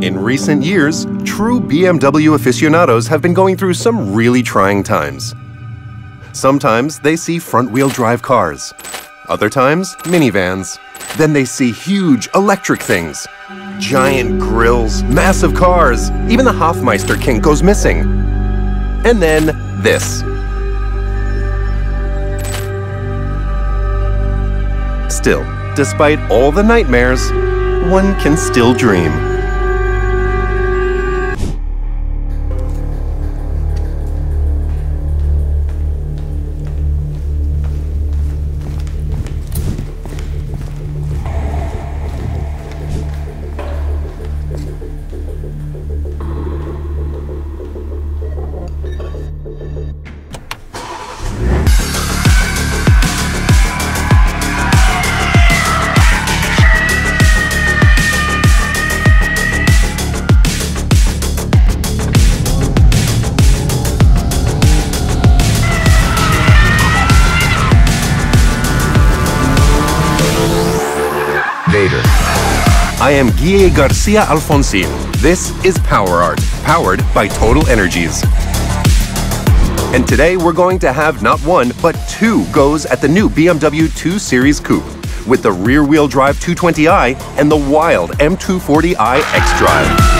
In recent years, true BMW aficionados have been going through some really trying times. Sometimes they see front-wheel drive cars. Other times, minivans. Then they see huge electric things. Giant grills, massive cars, even the Hofmeister kink goes missing. And then this. Still, despite all the nightmares, one can still dream. Garcia Alfonsin. This is Power Art, powered by Total Energies. And today we're going to have not one, but two goes at the new BMW 2 Series Coupe with the rear-wheel drive 220i and the wild M240i xDrive.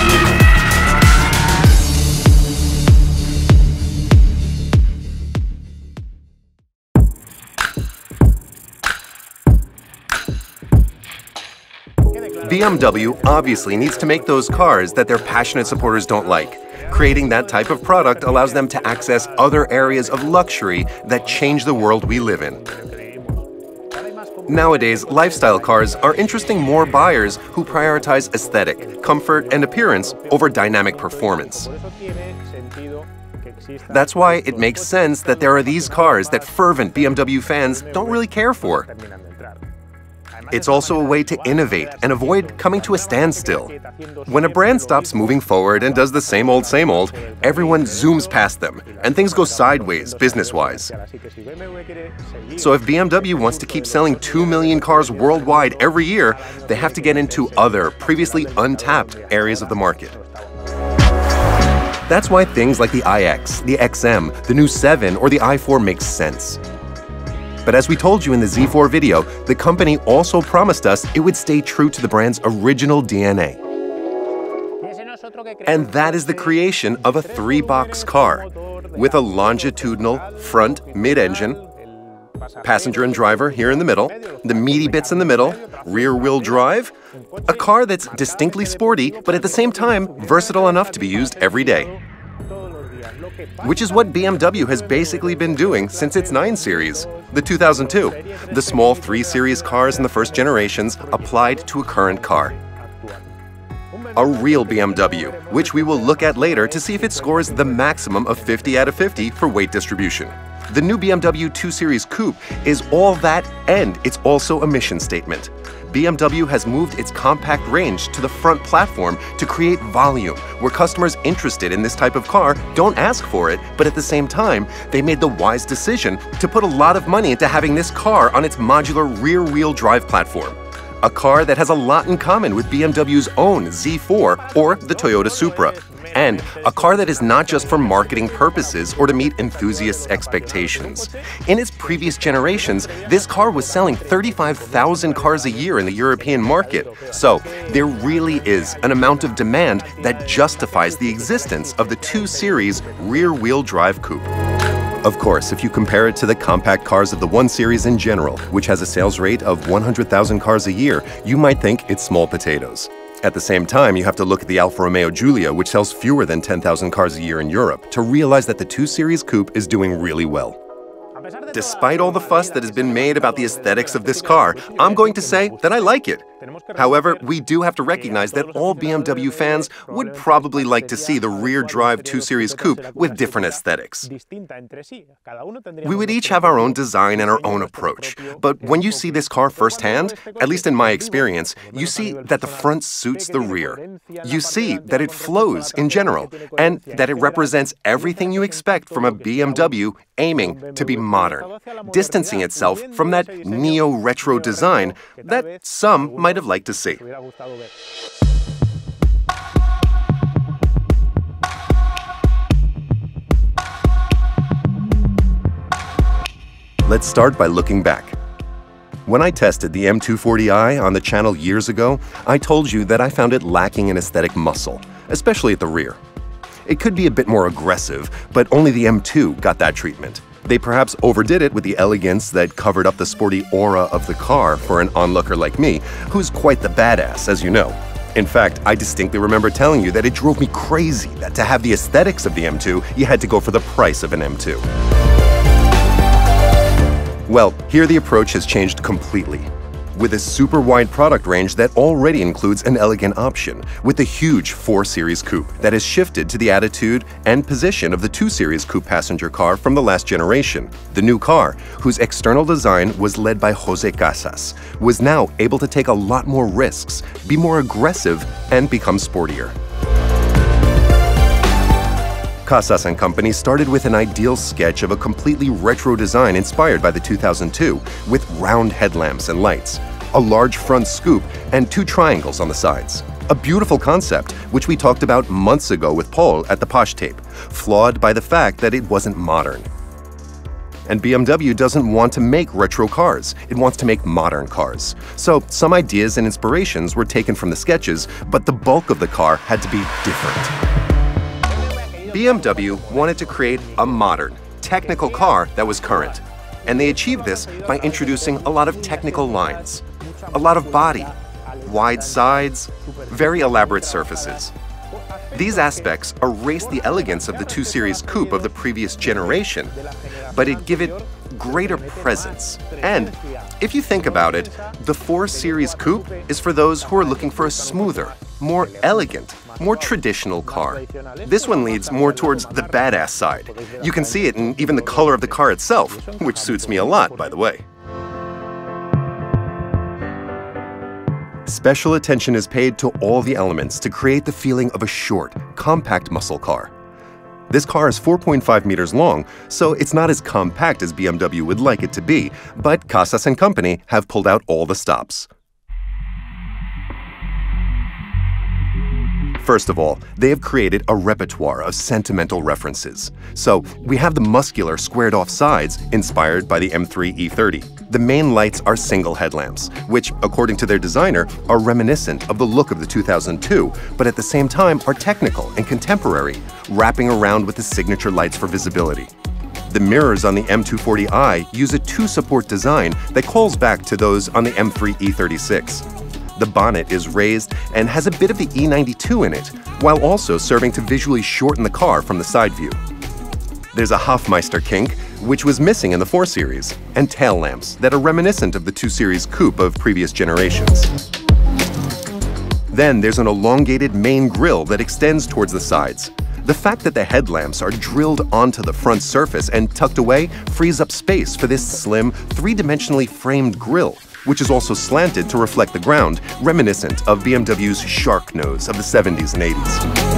BMW obviously needs to make those cars that their passionate supporters don't like. Creating that type of product allows them to access other areas of luxury that change the world we live in. Nowadays, lifestyle cars are interesting more buyers who prioritize aesthetic, comfort, and appearance over dynamic performance. That's why it makes sense that there are these cars that fervent BMW fans don't really care for. It's also a way to innovate and avoid coming to a standstill. When a brand stops moving forward and does the same old, same old, everyone zooms past them and things go sideways business wise. So, if BMW wants to keep selling 2 million cars worldwide every year, they have to get into other, previously untapped areas of the market. That's why things like the iX, the XM, the new 7, or the i4 make sense. But as we told you in the Z4 video, the company also promised us it would stay true to the brand's original DNA. And that is the creation of a three-box car with a longitudinal front mid-engine, passenger and driver here in the middle, the meaty bits in the middle, rear-wheel drive, a car that's distinctly sporty, but at the same time versatile enough to be used every day which is what BMW has basically been doing since its 9 Series, the 2002. The small 3 Series cars in the first generations applied to a current car. A real BMW, which we will look at later to see if it scores the maximum of 50 out of 50 for weight distribution. The new BMW 2 Series Coupe is all that and it's also a mission statement. BMW has moved its compact range to the front platform to create volume, where customers interested in this type of car don't ask for it, but at the same time, they made the wise decision to put a lot of money into having this car on its modular rear-wheel drive platform. A car that has a lot in common with BMW's own Z4 or the Toyota Supra and a car that is not just for marketing purposes or to meet enthusiasts' expectations. In its previous generations, this car was selling 35,000 cars a year in the European market. So, there really is an amount of demand that justifies the existence of the 2 Series rear-wheel drive coupe. Of course, if you compare it to the compact cars of the 1 Series in general, which has a sales rate of 100,000 cars a year, you might think it's small potatoes. At the same time, you have to look at the Alfa Romeo Giulia, which sells fewer than 10,000 cars a year in Europe, to realize that the 2 Series Coupe is doing really well. Despite all the fuss that has been made about the aesthetics of this car, I'm going to say that I like it. However, we do have to recognize that all BMW fans would probably like to see the rear drive 2 Series Coupe with different aesthetics. We would each have our own design and our own approach, but when you see this car firsthand, at least in my experience, you see that the front suits the rear. You see that it flows in general, and that it represents everything you expect from a BMW aiming to be modern, distancing itself from that neo-retro design that some might might have liked to see. Let's start by looking back. When I tested the M240i on the channel years ago, I told you that I found it lacking in aesthetic muscle, especially at the rear. It could be a bit more aggressive, but only the M2 got that treatment. They perhaps overdid it with the elegance that covered up the sporty aura of the car for an onlooker like me, who's quite the badass, as you know. In fact, I distinctly remember telling you that it drove me crazy that to have the aesthetics of the M2, you had to go for the price of an M2. Well, here the approach has changed completely with a super wide product range that already includes an elegant option, with a huge 4 Series coupe that has shifted to the attitude and position of the 2 Series coupe passenger car from the last generation. The new car, whose external design was led by Jose Casas, was now able to take a lot more risks, be more aggressive, and become sportier. Casas and Company started with an ideal sketch of a completely retro design inspired by the 2002, with round headlamps and lights, a large front scoop, and two triangles on the sides. A beautiful concept, which we talked about months ago with Paul at the Posh Tape, flawed by the fact that it wasn't modern. And BMW doesn't want to make retro cars, it wants to make modern cars. So some ideas and inspirations were taken from the sketches, but the bulk of the car had to be different. BMW wanted to create a modern, technical car that was current. And they achieved this by introducing a lot of technical lines, a lot of body, wide sides, very elaborate surfaces. These aspects erase the elegance of the 2 Series Coupe of the previous generation, but it give it greater presence. And if you think about it, the 4 Series Coupe is for those who are looking for a smoother, more elegant, more traditional car. This one leads more towards the badass side. You can see it in even the color of the car itself, which suits me a lot, by the way. Special attention is paid to all the elements to create the feeling of a short, compact muscle car. This car is 4.5 meters long, so it's not as compact as BMW would like it to be, but Casas and Company have pulled out all the stops. First of all, they have created a repertoire of sentimental references. So, we have the muscular squared off sides inspired by the M3 E30. The main lights are single headlamps, which, according to their designer, are reminiscent of the look of the 2002, but at the same time are technical and contemporary, wrapping around with the signature lights for visibility. The mirrors on the M240i use a two-support design that calls back to those on the M3 E36. The bonnet is raised and has a bit of the E92 in it, while also serving to visually shorten the car from the side view. There's a Hofmeister kink, which was missing in the 4 Series, and tail lamps that are reminiscent of the 2 Series coupe of previous generations. Then there's an elongated main grille that extends towards the sides. The fact that the headlamps are drilled onto the front surface and tucked away frees up space for this slim, three-dimensionally framed grille which is also slanted to reflect the ground, reminiscent of BMW's shark nose of the 70s and 80s.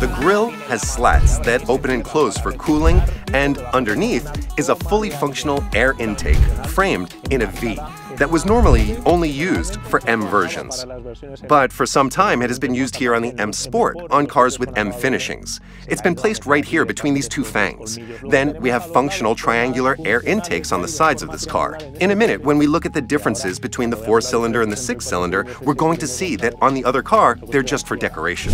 The grille has slats that open and close for cooling, and underneath is a fully functional air intake framed in a V that was normally only used for M versions. But for some time, it has been used here on the M Sport, on cars with M finishings. It's been placed right here between these two fangs. Then we have functional triangular air intakes on the sides of this car. In a minute, when we look at the differences between the four-cylinder and the six-cylinder, we're going to see that on the other car, they're just for decoration.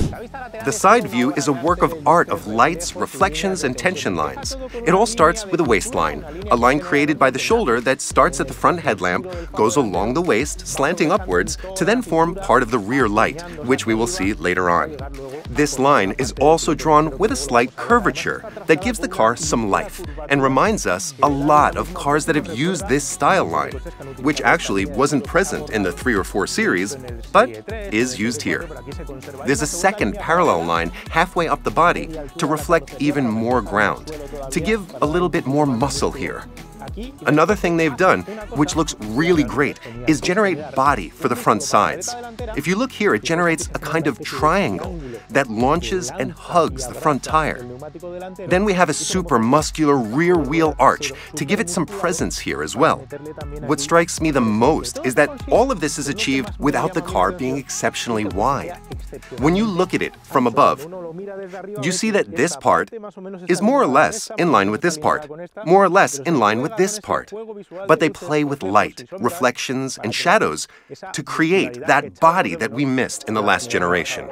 The side view is a work of art of lights, reflections, and tension lines. It all starts with a waistline, a line created by the shoulder that starts at the front headlamp, goes along the waist, slanting upwards, to then form part of the rear light, which we will see later on. This line is also drawn with a slight curvature that gives the car some life and reminds us a lot of cars that have used this style line, which actually wasn't present in the 3 or 4 series, but is used here. There's a second parallel line halfway up the body to reflect even more ground, to give a little bit more muscle here. Another thing they've done, which looks really great, is generate body for the front sides. If you look here, it generates a kind of triangle that launches and hugs the front tire. Then we have a super muscular rear wheel arch to give it some presence here as well. What strikes me the most is that all of this is achieved without the car being exceptionally wide. When you look at it from above, you see that this part is more or less in line with this part, more or less in line with this part. But they play with light, reflections, and shadows to create that body that we missed in the last generation.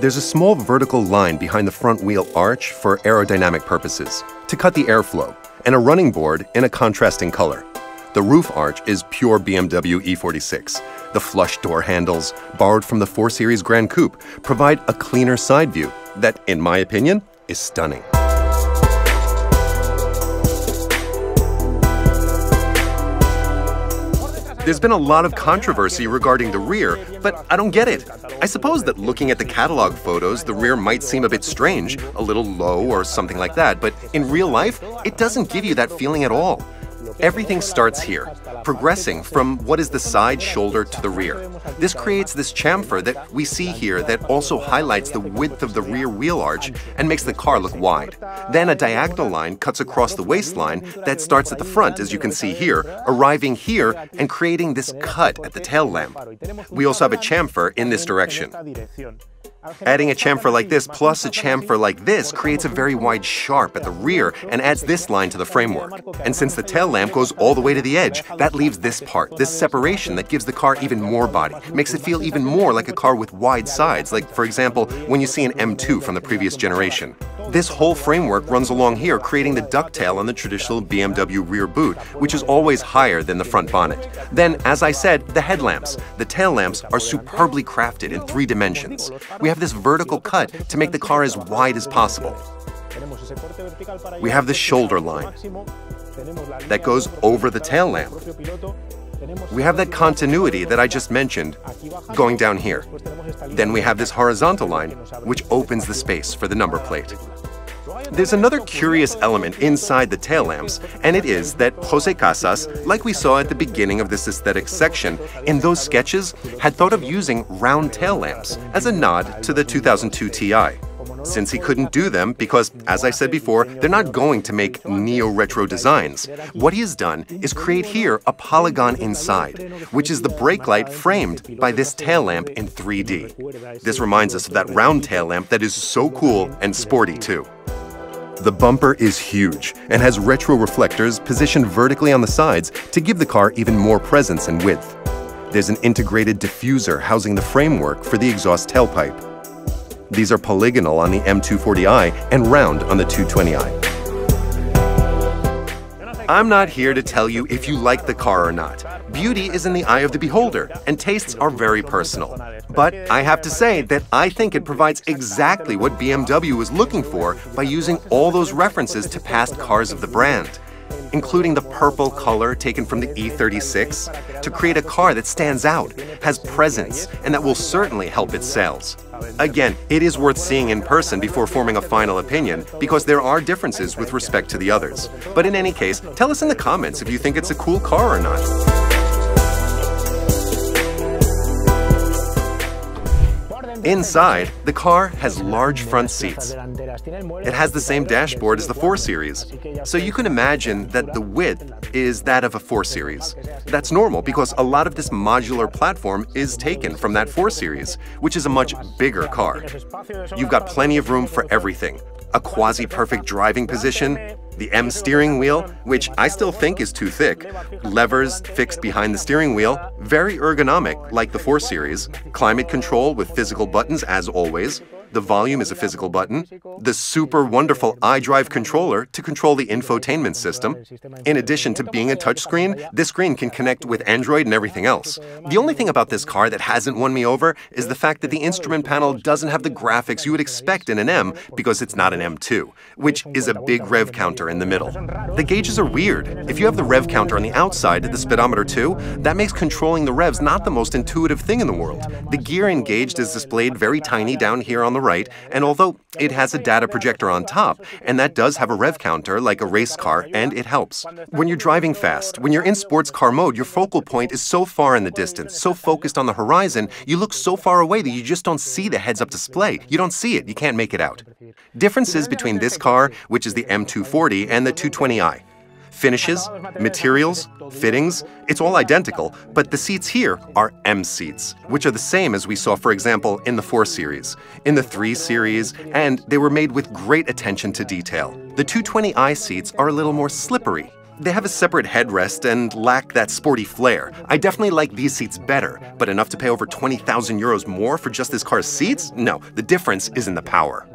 There's a small vertical line behind the front wheel arch for aerodynamic purposes, to cut the airflow, and a running board in a contrasting color. The roof arch is pure BMW E46. The flush door handles, borrowed from the 4 Series Gran Coupe, provide a cleaner side view that, in my opinion, is stunning. There's been a lot of controversy regarding the rear, but I don't get it. I suppose that looking at the catalog photos, the rear might seem a bit strange, a little low or something like that, but in real life, it doesn't give you that feeling at all. Everything starts here, progressing from what is the side shoulder to the rear. This creates this chamfer that we see here that also highlights the width of the rear wheel arch and makes the car look wide. Then a diagonal line cuts across the waistline that starts at the front, as you can see here, arriving here and creating this cut at the tail lamp. We also have a chamfer in this direction. Adding a chamfer like this plus a chamfer like this creates a very wide sharp at the rear and adds this line to the framework. And since the tail lamp goes all the way to the edge, that leaves this part, this separation that gives the car even more body, makes it feel even more like a car with wide sides, like for example, when you see an M2 from the previous generation. This whole framework runs along here, creating the ducktail on the traditional BMW rear boot, which is always higher than the front bonnet. Then, as I said, the headlamps. The tail lamps are superbly crafted in three dimensions. We have this vertical cut to make the car as wide as possible. We have the shoulder line that goes over the tail lamp. We have that continuity that I just mentioned going down here. Then we have this horizontal line, which opens the space for the number plate. There's another curious element inside the tail lamps, and it is that Jose Casas, like we saw at the beginning of this aesthetic section, in those sketches had thought of using round tail lamps as a nod to the 2002 Ti. Since he couldn't do them because, as I said before, they're not going to make neo-retro designs, what he has done is create here a polygon inside, which is the brake light framed by this tail lamp in 3D. This reminds us of that round tail lamp that is so cool and sporty too. The bumper is huge and has retro reflectors positioned vertically on the sides to give the car even more presence and width. There's an integrated diffuser housing the framework for the exhaust tailpipe. These are polygonal on the M240i and round on the 220i. I'm not here to tell you if you like the car or not. Beauty is in the eye of the beholder, and tastes are very personal. But I have to say that I think it provides exactly what BMW is looking for by using all those references to past cars of the brand including the purple color taken from the E36, to create a car that stands out, has presence, and that will certainly help its sales. Again, it is worth seeing in person before forming a final opinion because there are differences with respect to the others. But in any case, tell us in the comments if you think it's a cool car or not. Inside, the car has large front seats. It has the same dashboard as the 4 Series, so you can imagine that the width is that of a 4 Series. That's normal because a lot of this modular platform is taken from that 4 Series, which is a much bigger car. You've got plenty of room for everything. A quasi-perfect driving position, the M steering wheel, which I still think is too thick, levers fixed behind the steering wheel, very ergonomic like the 4 Series, climate control with physical buttons as always, the volume is a physical button, the super wonderful iDrive controller to control the infotainment system. In addition to being a touchscreen, this screen can connect with Android and everything else. The only thing about this car that hasn't won me over is the fact that the instrument panel doesn't have the graphics you would expect in an M because it's not an M2, which is a big rev counter in the middle. The gauges are weird. If you have the rev counter on the outside, the speedometer too, that makes controlling the revs not the most intuitive thing in the world. The gear engaged is displayed very tiny down here on the right, and although it has a data projector on top, and that does have a rev counter like a race car, and it helps. When you're driving fast, when you're in sports car mode, your focal point is so far in the distance, so focused on the horizon, you look so far away that you just don't see the heads-up display. You don't see it, you can't make it out. Differences between this car, which is the M240, and the 220i. Finishes, materials, fittings, it's all identical, but the seats here are M seats, which are the same as we saw, for example, in the 4 Series, in the 3 Series, and they were made with great attention to detail. The 220i seats are a little more slippery, they have a separate headrest and lack that sporty flair. I definitely like these seats better, but enough to pay over 20,000 euros more for just this car's seats? No, the difference is in the power.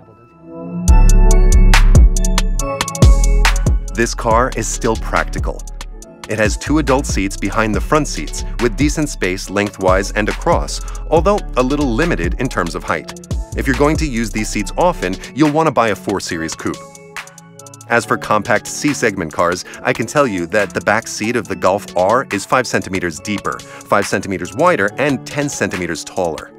This car is still practical. It has two adult seats behind the front seats, with decent space lengthwise and across, although a little limited in terms of height. If you're going to use these seats often, you'll want to buy a 4 Series Coupe. As for compact C-segment cars, I can tell you that the back seat of the Golf R is 5 centimeters deeper, 5 centimeters wider, and 10 centimeters taller.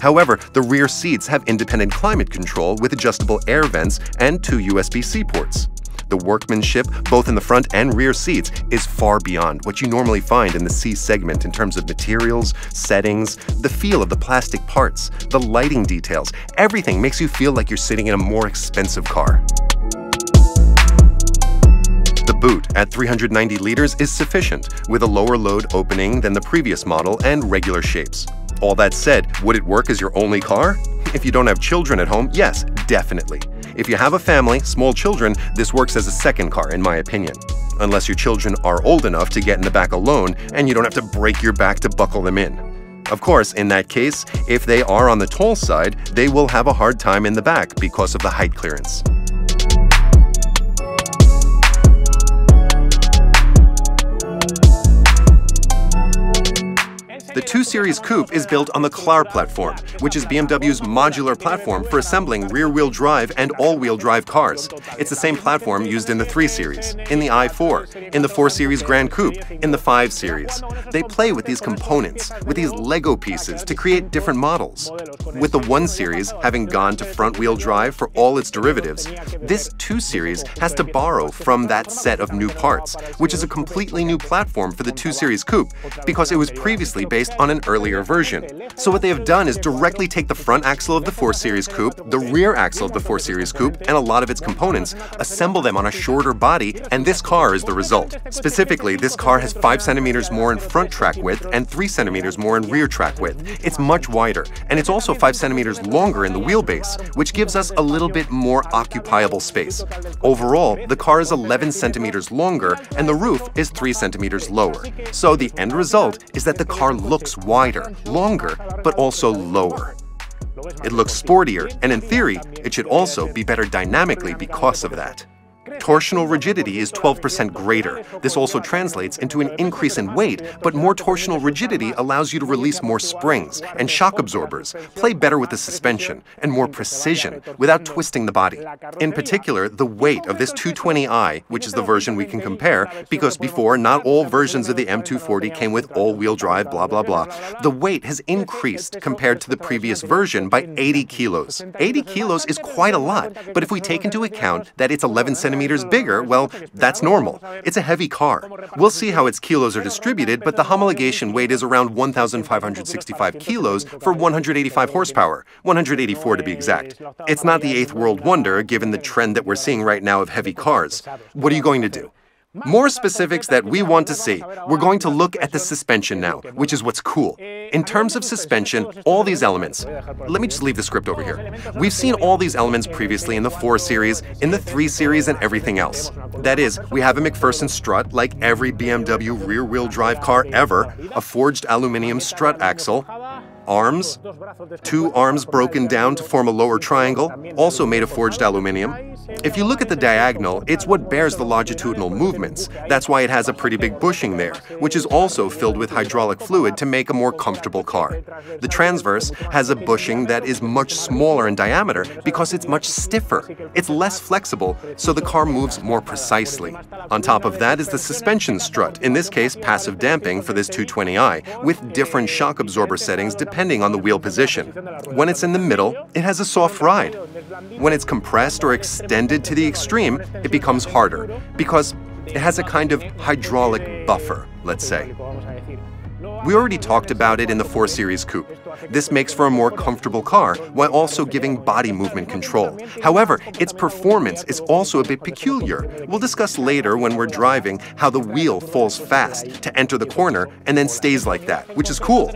However, the rear seats have independent climate control with adjustable air vents and two USB-C ports. The workmanship, both in the front and rear seats, is far beyond what you normally find in the C segment in terms of materials, settings, the feel of the plastic parts, the lighting details. Everything makes you feel like you're sitting in a more expensive car The boot at 390 liters is sufficient, with a lower load opening than the previous model and regular shapes. All that said, would it work as your only car? If you don't have children at home, yes, definitely. If you have a family, small children, this works as a second car, in my opinion. Unless your children are old enough to get in the back alone and you don't have to break your back to buckle them in. Of course, in that case, if they are on the tall side, they will have a hard time in the back because of the height clearance. The 2 Series Coupe is built on the CLAR platform, which is BMW's modular platform for assembling rear-wheel drive and all-wheel drive cars. It's the same platform used in the 3 Series, in the i4, in the 4 Series Gran Coupe, in the 5 Series. They play with these components, with these Lego pieces, to create different models. With the 1 Series having gone to front-wheel drive for all its derivatives, this 2 Series has to borrow from that set of new parts, which is a completely new platform for the 2 Series Coupe, because it was previously based based on an earlier version. So what they have done is directly take the front axle of the 4 Series Coupe, the rear axle of the 4 Series Coupe, and a lot of its components, assemble them on a shorter body, and this car is the result. Specifically, this car has 5 centimeters more in front track width and 3 centimeters more in rear track width. It's much wider, and it's also 5 centimeters longer in the wheelbase, which gives us a little bit more occupiable space. Overall, the car is 11 centimeters longer, and the roof is 3 centimeters lower. So the end result is that the car looks wider, longer, but also lower. It looks sportier, and in theory, it should also be better dynamically because of that. Torsional rigidity is 12% greater. This also translates into an increase in weight, but more torsional rigidity allows you to release more springs and shock absorbers, play better with the suspension, and more precision without twisting the body. In particular, the weight of this 220i, which is the version we can compare, because before not all versions of the M240 came with all-wheel drive, blah, blah, blah, the weight has increased compared to the previous version by 80 kilos. 80 kilos is quite a lot, but if we take into account that it's 11 centimeters centimeters bigger, well, that's normal. It's a heavy car. We'll see how its kilos are distributed, but the homologation weight is around 1,565 kilos for 185 horsepower, 184 to be exact. It's not the eighth world wonder, given the trend that we're seeing right now of heavy cars. What are you going to do? More specifics that we want to see. We're going to look at the suspension now, which is what's cool. In terms of suspension, all these elements, let me just leave the script over here. We've seen all these elements previously in the 4 Series, in the 3 Series, and everything else. That is, we have a MacPherson strut like every BMW rear-wheel drive car ever, a forged aluminum strut axle, arms, two arms broken down to form a lower triangle, also made of forged aluminium. If you look at the diagonal, it's what bears the longitudinal movements. That's why it has a pretty big bushing there, which is also filled with hydraulic fluid to make a more comfortable car. The transverse has a bushing that is much smaller in diameter because it's much stiffer. It's less flexible, so the car moves more precisely. On top of that is the suspension strut, in this case passive damping for this 220i, with different shock absorber settings depending on the wheel position. When it's in the middle, it has a soft ride. When it's compressed or extended to the extreme, it becomes harder because it has a kind of hydraulic buffer, let's say. We already talked about it in the 4 Series Coupe. This makes for a more comfortable car while also giving body movement control. However, its performance is also a bit peculiar. We'll discuss later when we're driving how the wheel falls fast to enter the corner and then stays like that, which is cool.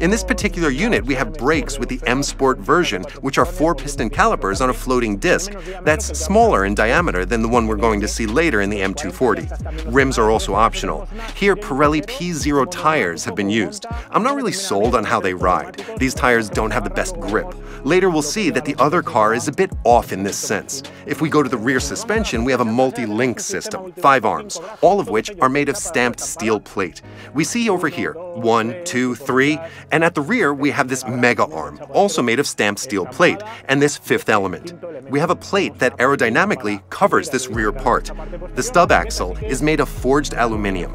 In this particular unit, we have brakes with the M Sport version, which are four-piston calipers on a floating disc that's smaller in diameter than the one we're going to see later in the M240. Rims are also optional. Here, Pirelli P Zero tires have been used. I'm not really sold on how they ride. These tires don't have the best grip. Later we'll see that the other car is a bit off in this sense. If we go to the rear suspension, we have a multi-link system, five arms, all of which are made of stamped steel plate. We see over here, one, two, three, and at the rear we have this mega arm, also made of stamped steel plate, and this fifth element. We have a plate that aerodynamically covers this rear part. The stub axle is made of forged aluminium.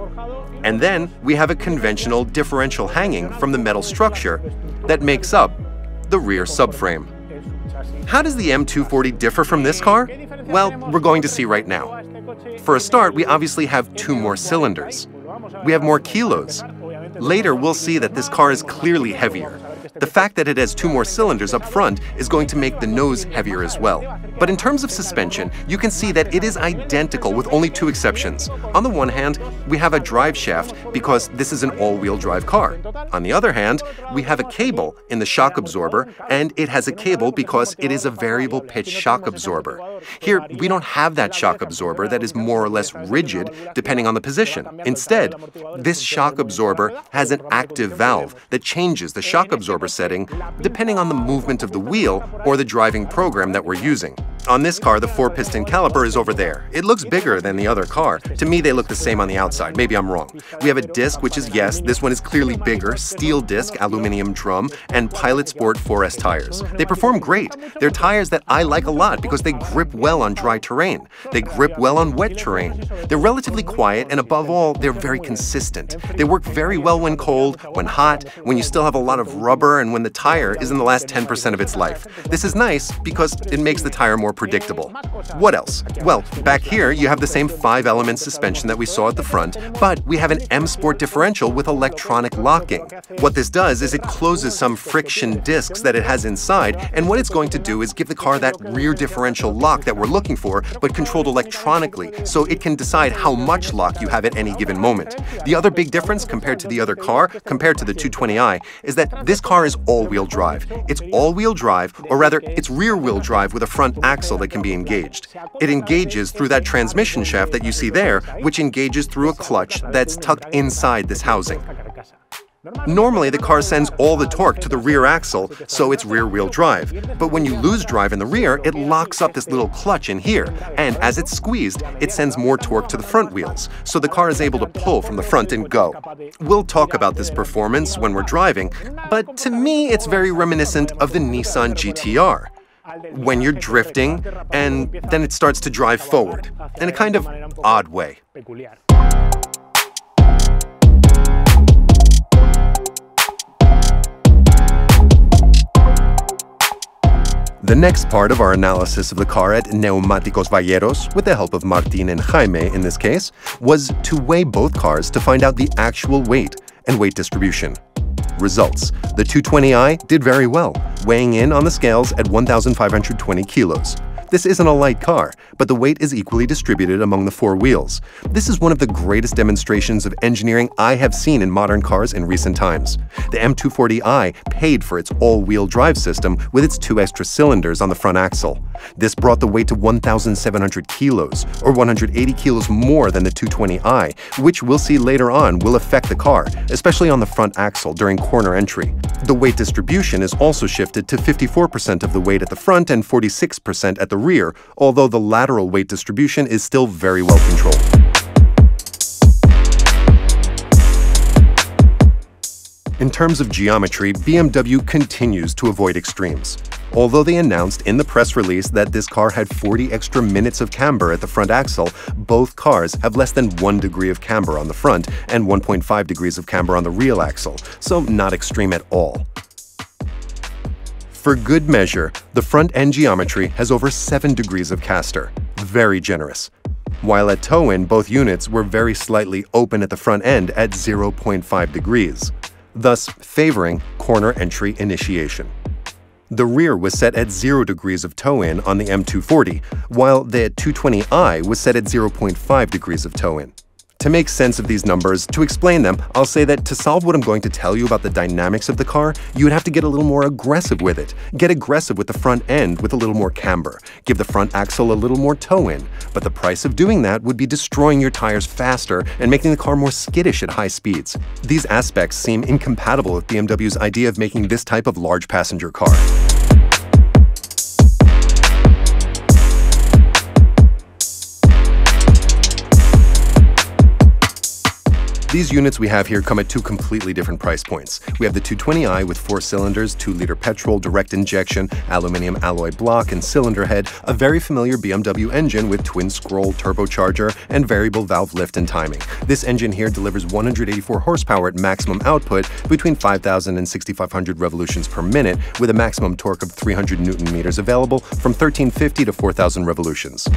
And then we have a conventional differential hanging from the metal structure that makes up the rear subframe. How does the M240 differ from this car? Well, we're going to see right now. For a start, we obviously have two more cylinders. We have more kilos. Later, we'll see that this car is clearly heavier. The fact that it has two more cylinders up front is going to make the nose heavier as well. But in terms of suspension, you can see that it is identical with only two exceptions. On the one hand, we have a drive shaft because this is an all-wheel drive car. On the other hand, we have a cable in the shock absorber, and it has a cable because it is a variable pitch shock absorber. Here, we don't have that shock absorber that is more or less rigid depending on the position. Instead, this shock absorber has an active valve that changes the shock absorber setting depending on the movement of the wheel or the driving program that we're using. On this car, the four-piston caliper is over there. It looks bigger than the other car. To me, they look the same on the outside. Maybe I'm wrong. We have a disc, which is yes, this one is clearly bigger, steel disc, aluminum drum, and Pilot Sport 4S tires. They perform great. They're tires that I like a lot because they grip well on dry terrain. They grip well on wet terrain. They're relatively quiet, and above all, they're very consistent. They work very well when cold, when hot, when you still have a lot of rubber, and when the tire is in the last 10% of its life. This is nice because it makes the tire more predictable. What else? Well, back here you have the same five-element suspension that we saw at the front, but we have an M Sport differential with electronic locking. What this does is it closes some friction discs that it has inside, and what it's going to do is give the car that rear differential lock that we're looking for, but controlled electronically, so it can decide how much lock you have at any given moment. The other big difference compared to the other car, compared to the 220i, is that this car is all-wheel drive. It's all-wheel drive, or rather, it's rear-wheel drive with a front axle that can be engaged. It engages through that transmission shaft that you see there, which engages through a clutch that's tucked inside this housing. Normally, the car sends all the torque to the rear axle, so it's rear-wheel drive. But when you lose drive in the rear, it locks up this little clutch in here, and as it's squeezed, it sends more torque to the front wheels, so the car is able to pull from the front and go. We'll talk about this performance when we're driving, but to me, it's very reminiscent of the Nissan GTR when you're drifting, and then it starts to drive forward in a kind of odd way. The next part of our analysis of the car at Neumáticos Valleros, with the help of Martin and Jaime in this case, was to weigh both cars to find out the actual weight and weight distribution. Results. The 220i did very well, weighing in on the scales at 1,520 kilos. This isn't a light car, but the weight is equally distributed among the four wheels. This is one of the greatest demonstrations of engineering I have seen in modern cars in recent times. The M240i paid for its all-wheel drive system with its two extra cylinders on the front axle. This brought the weight to 1,700 kilos, or 180 kilos more than the 220i, which we'll see later on will affect the car, especially on the front axle during corner entry. The weight distribution is also shifted to 54% of the weight at the front and 46% at the rear, although the lateral weight distribution is still very well controlled. In terms of geometry, BMW continues to avoid extremes. Although they announced in the press release that this car had 40 extra minutes of camber at the front axle, both cars have less than 1 degree of camber on the front and 1.5 degrees of camber on the rear axle, so not extreme at all. For good measure, the front end geometry has over 7 degrees of caster. Very generous. while at toe-in, both units were very slightly open at the front end at 0.5 degrees, thus favoring corner entry initiation. The rear was set at 0 degrees of toe-in on the M240, while the 220i was set at 0.5 degrees of toe-in. To make sense of these numbers, to explain them, I'll say that to solve what I'm going to tell you about the dynamics of the car, you would have to get a little more aggressive with it. Get aggressive with the front end with a little more camber. Give the front axle a little more toe in. But the price of doing that would be destroying your tires faster and making the car more skittish at high speeds. These aspects seem incompatible with BMW's idea of making this type of large passenger car. These units we have here come at two completely different price points. We have the 220i with four cylinders, 2-liter petrol, direct injection, aluminum alloy block, and cylinder head, a very familiar BMW engine with twin-scroll turbocharger and variable valve lift and timing. This engine here delivers 184 horsepower at maximum output between 5,000 and 6,500 revolutions per minute, with a maximum torque of 300 newton meters available from 1350 to 4,000 revolutions.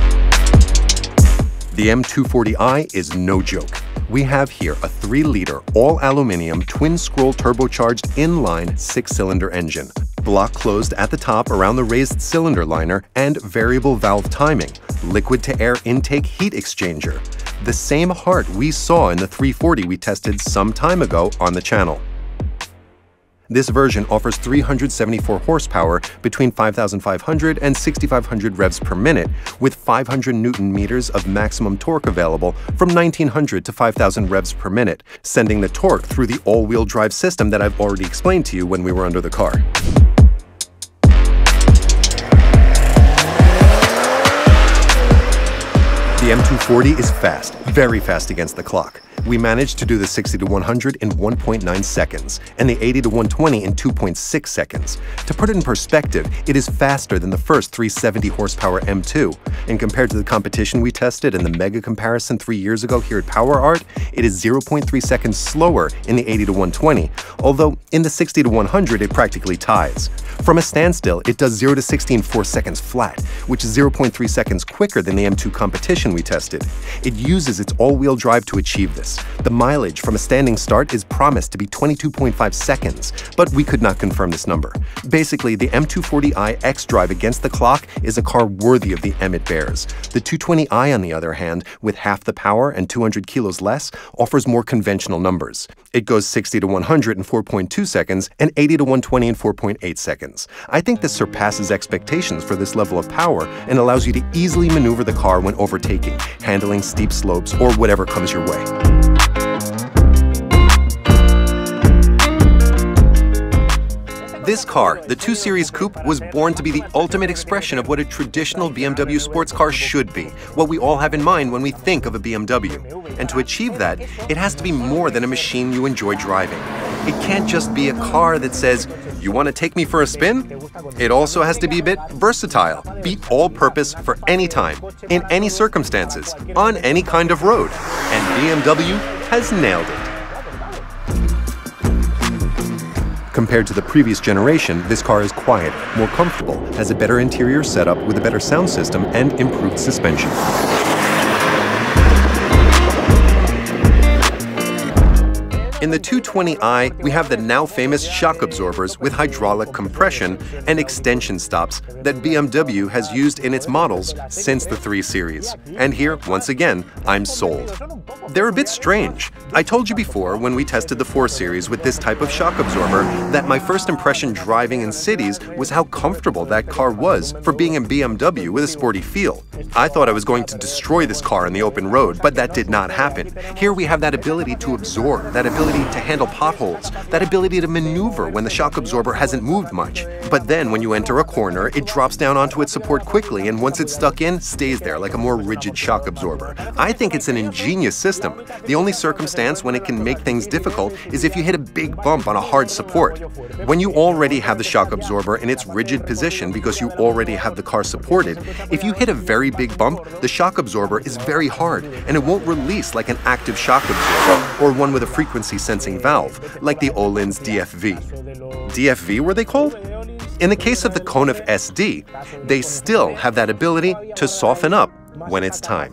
The M240i is no joke. We have here a 3-liter all-aluminium twin-scroll turbocharged inline six-cylinder engine, block closed at the top around the raised cylinder liner, and variable valve timing, liquid-to-air intake heat exchanger, the same heart we saw in the 340 we tested some time ago on the channel. This version offers 374 horsepower between 5,500 and 6,500 revs per minute, with 500 newton meters of maximum torque available from 1900 to 5,000 revs per minute, sending the torque through the all-wheel drive system that I've already explained to you when we were under the car. The M240 is fast, very fast against the clock. We managed to do the 60 to 100 in 1.9 seconds and the 80 to 120 in 2.6 seconds. To put it in perspective, it is faster than the first 370 horsepower M2. And compared to the competition we tested in the mega comparison three years ago here at Power Art, it is 0.3 seconds slower in the 80 to 120, although in the 60 to 100 it practically ties. From a standstill, it does 0 to 60 in 4 seconds flat, which is 0.3 seconds quicker than the M2 competition we tested. It uses its all-wheel drive to achieve this. The mileage from a standing start is promised to be 22.5 seconds, but we could not confirm this number. Basically, the M240i xDrive against the clock is a car worthy of the M it bears. The 220i, on the other hand, with half the power and 200 kilos less, offers more conventional numbers. It goes 60 to 100 in 4.2 seconds and 80 to 120 in 4.8 seconds. I think this surpasses expectations for this level of power and allows you to easily maneuver the car when overtaking, handling steep slopes, or whatever comes your way. This car, the 2 Series Coupe, was born to be the ultimate expression of what a traditional BMW sports car should be, what we all have in mind when we think of a BMW. And to achieve that, it has to be more than a machine you enjoy driving. It can't just be a car that says, you want to take me for a spin? It also has to be a bit versatile, be all-purpose for any time, in any circumstances, on any kind of road. And BMW has nailed it. Compared to the previous generation, this car is quiet, more comfortable, has a better interior setup with a better sound system and improved suspension. In the 220i, we have the now famous shock absorbers with hydraulic compression and extension stops that BMW has used in its models since the 3 Series. And here, once again, I'm sold. They're a bit strange. I told you before, when we tested the 4 Series with this type of shock absorber, that my first impression driving in cities was how comfortable that car was for being a BMW with a sporty feel. I thought I was going to destroy this car on the open road, but that did not happen. Here we have that ability to absorb, that ability ability to handle potholes, that ability to maneuver when the shock absorber hasn't moved much. But then when you enter a corner, it drops down onto its support quickly and once it's stuck in, stays there like a more rigid shock absorber. I think it's an ingenious system. The only circumstance when it can make things difficult is if you hit a big bump on a hard support. When you already have the shock absorber in its rigid position because you already have the car supported, if you hit a very big bump, the shock absorber is very hard and it won't release like an active shock absorber or one with a frequency sensing valve, like the Öhlins DFV. DFV were they called? In the case of the Koni FSD, they still have that ability to soften up when it's time.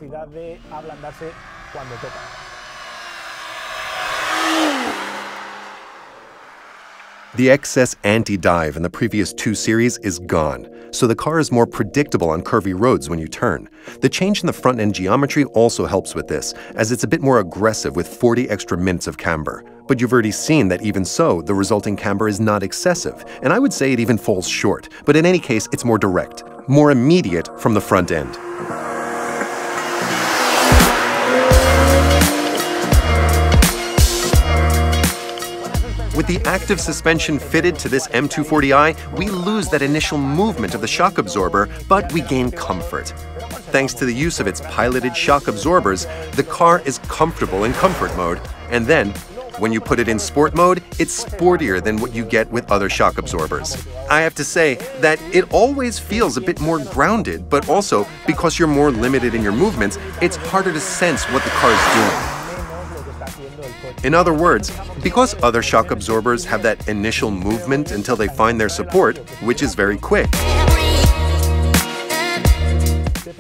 The excess anti-dive in the previous two series is gone, so the car is more predictable on curvy roads when you turn. The change in the front end geometry also helps with this, as it's a bit more aggressive with 40 extra minutes of camber. But you've already seen that even so, the resulting camber is not excessive, and I would say it even falls short, but in any case, it's more direct, more immediate from the front end. With the active suspension fitted to this M240i, we lose that initial movement of the shock absorber, but we gain comfort. Thanks to the use of its piloted shock absorbers, the car is comfortable in comfort mode, and then when you put it in sport mode, it's sportier than what you get with other shock absorbers. I have to say that it always feels a bit more grounded, but also because you're more limited in your movements, it's harder to sense what the car is doing. In other words, because other shock absorbers have that initial movement until they find their support, which is very quick,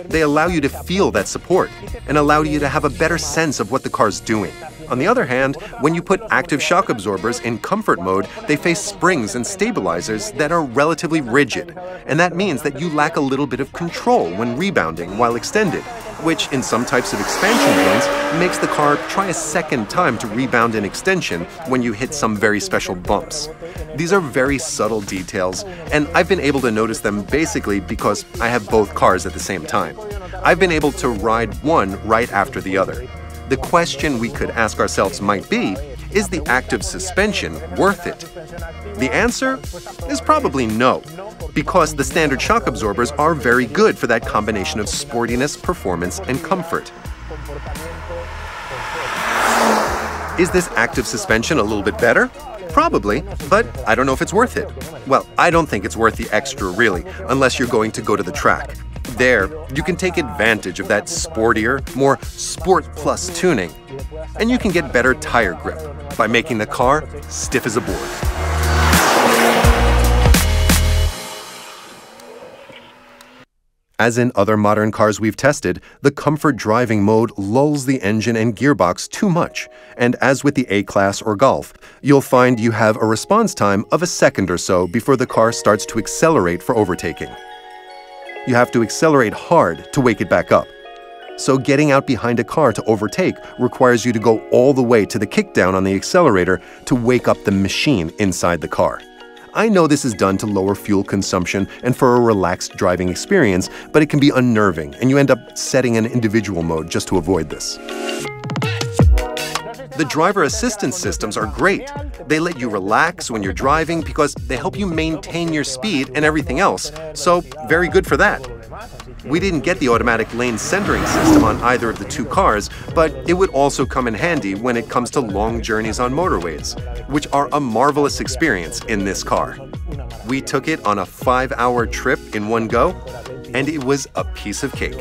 they allow you to feel that support and allow you to have a better sense of what the car's doing. On the other hand, when you put active shock absorbers in comfort mode, they face springs and stabilizers that are relatively rigid, and that means that you lack a little bit of control when rebounding while extended, which in some types of expansion games makes the car try a second time to rebound in extension when you hit some very special bumps. These are very subtle details, and I've been able to notice them basically because I have both cars at the same time. I've been able to ride one right after the other. The question we could ask ourselves might be, is the active suspension worth it? The answer is probably no, because the standard shock absorbers are very good for that combination of sportiness, performance, and comfort. Is this active suspension a little bit better? Probably, but I don't know if it's worth it. Well, I don't think it's worth the extra, really, unless you're going to go to the track. There, you can take advantage of that sportier, more sport plus tuning, and you can get better tire grip by making the car stiff as a board. As in other modern cars we've tested, the comfort driving mode lulls the engine and gearbox too much, and as with the A-Class or Golf, you'll find you have a response time of a second or so before the car starts to accelerate for overtaking you have to accelerate hard to wake it back up. So getting out behind a car to overtake requires you to go all the way to the kickdown on the accelerator to wake up the machine inside the car. I know this is done to lower fuel consumption and for a relaxed driving experience, but it can be unnerving and you end up setting an individual mode just to avoid this. The driver assistance systems are great. They let you relax when you're driving because they help you maintain your speed and everything else, so very good for that. We didn't get the automatic lane centering system on either of the two cars, but it would also come in handy when it comes to long journeys on motorways, which are a marvelous experience in this car. We took it on a five-hour trip in one go, and it was a piece of cake.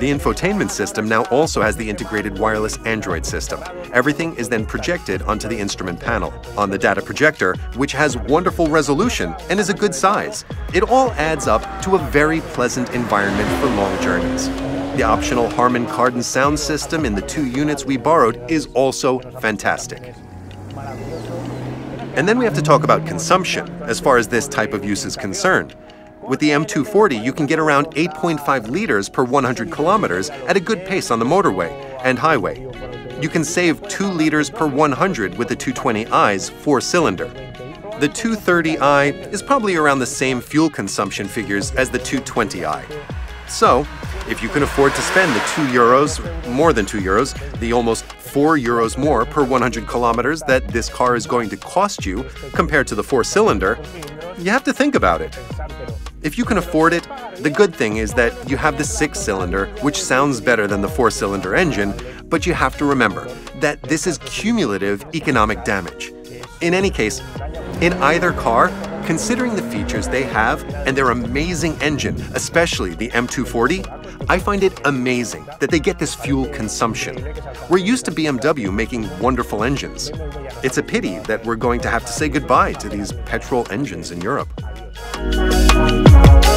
The infotainment system now also has the integrated wireless Android system. Everything is then projected onto the instrument panel, on the data projector, which has wonderful resolution and is a good size. It all adds up to a very pleasant environment for long journeys. The optional Harman Kardon sound system in the two units we borrowed is also fantastic. And then we have to talk about consumption, as far as this type of use is concerned. With the M240, you can get around 8.5 liters per 100 kilometers at a good pace on the motorway and highway. You can save 2 liters per 100 with the 220i's four-cylinder. The 230i is probably around the same fuel consumption figures as the 220i. So, if you can afford to spend the 2 euros, more than 2 euros, the almost 4 euros more per 100 kilometers that this car is going to cost you compared to the four-cylinder, you have to think about it. If you can afford it, the good thing is that you have the six-cylinder, which sounds better than the four-cylinder engine, but you have to remember that this is cumulative economic damage. In any case, in either car, considering the features they have and their amazing engine, especially the M240, I find it amazing that they get this fuel consumption. We're used to BMW making wonderful engines. It's a pity that we're going to have to say goodbye to these petrol engines in Europe. Música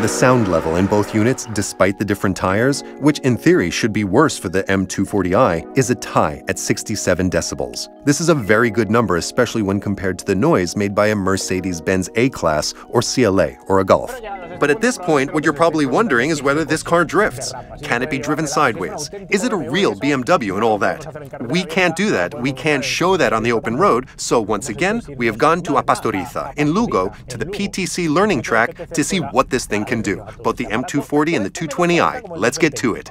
The sound level in both units, despite the different tires, which in theory should be worse for the M240i, is a tie at 67 decibels. This is a very good number, especially when compared to the noise made by a Mercedes-Benz A-Class or CLA or a Golf. But at this point, what you're probably wondering is whether this car drifts. Can it be driven sideways? Is it a real BMW and all that? We can't do that. We can't show that on the open road. So once again, we have gone to A Pastoriza in Lugo to the PTC learning track to see what this thing can do, both the M240 and the 220i. Let's get to it.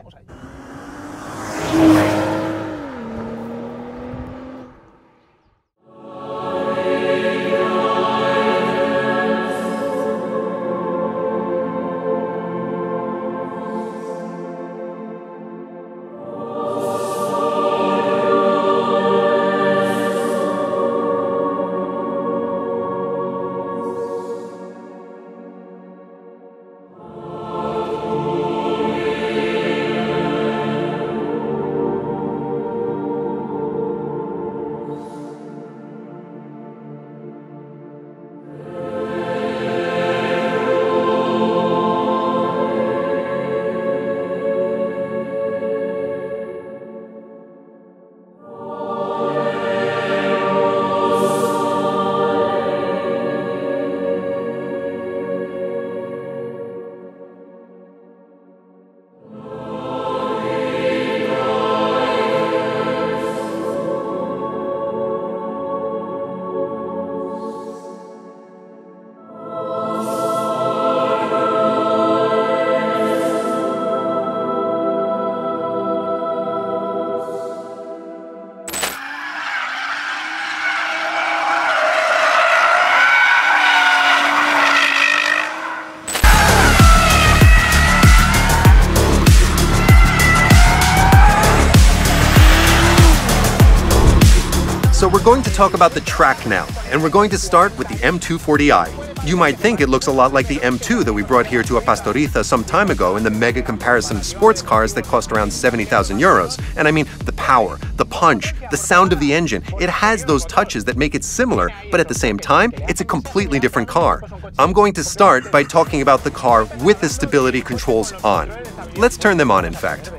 Talk about the track now, and we're going to start with the M240i. You might think it looks a lot like the M2 that we brought here to a Pastoriza some time ago in the mega comparison of sports cars that cost around 70,000 euros. And I mean, the power, the punch, the sound of the engine, it has those touches that make it similar, but at the same time, it's a completely different car. I'm going to start by talking about the car with the stability controls on. Let's turn them on, in fact.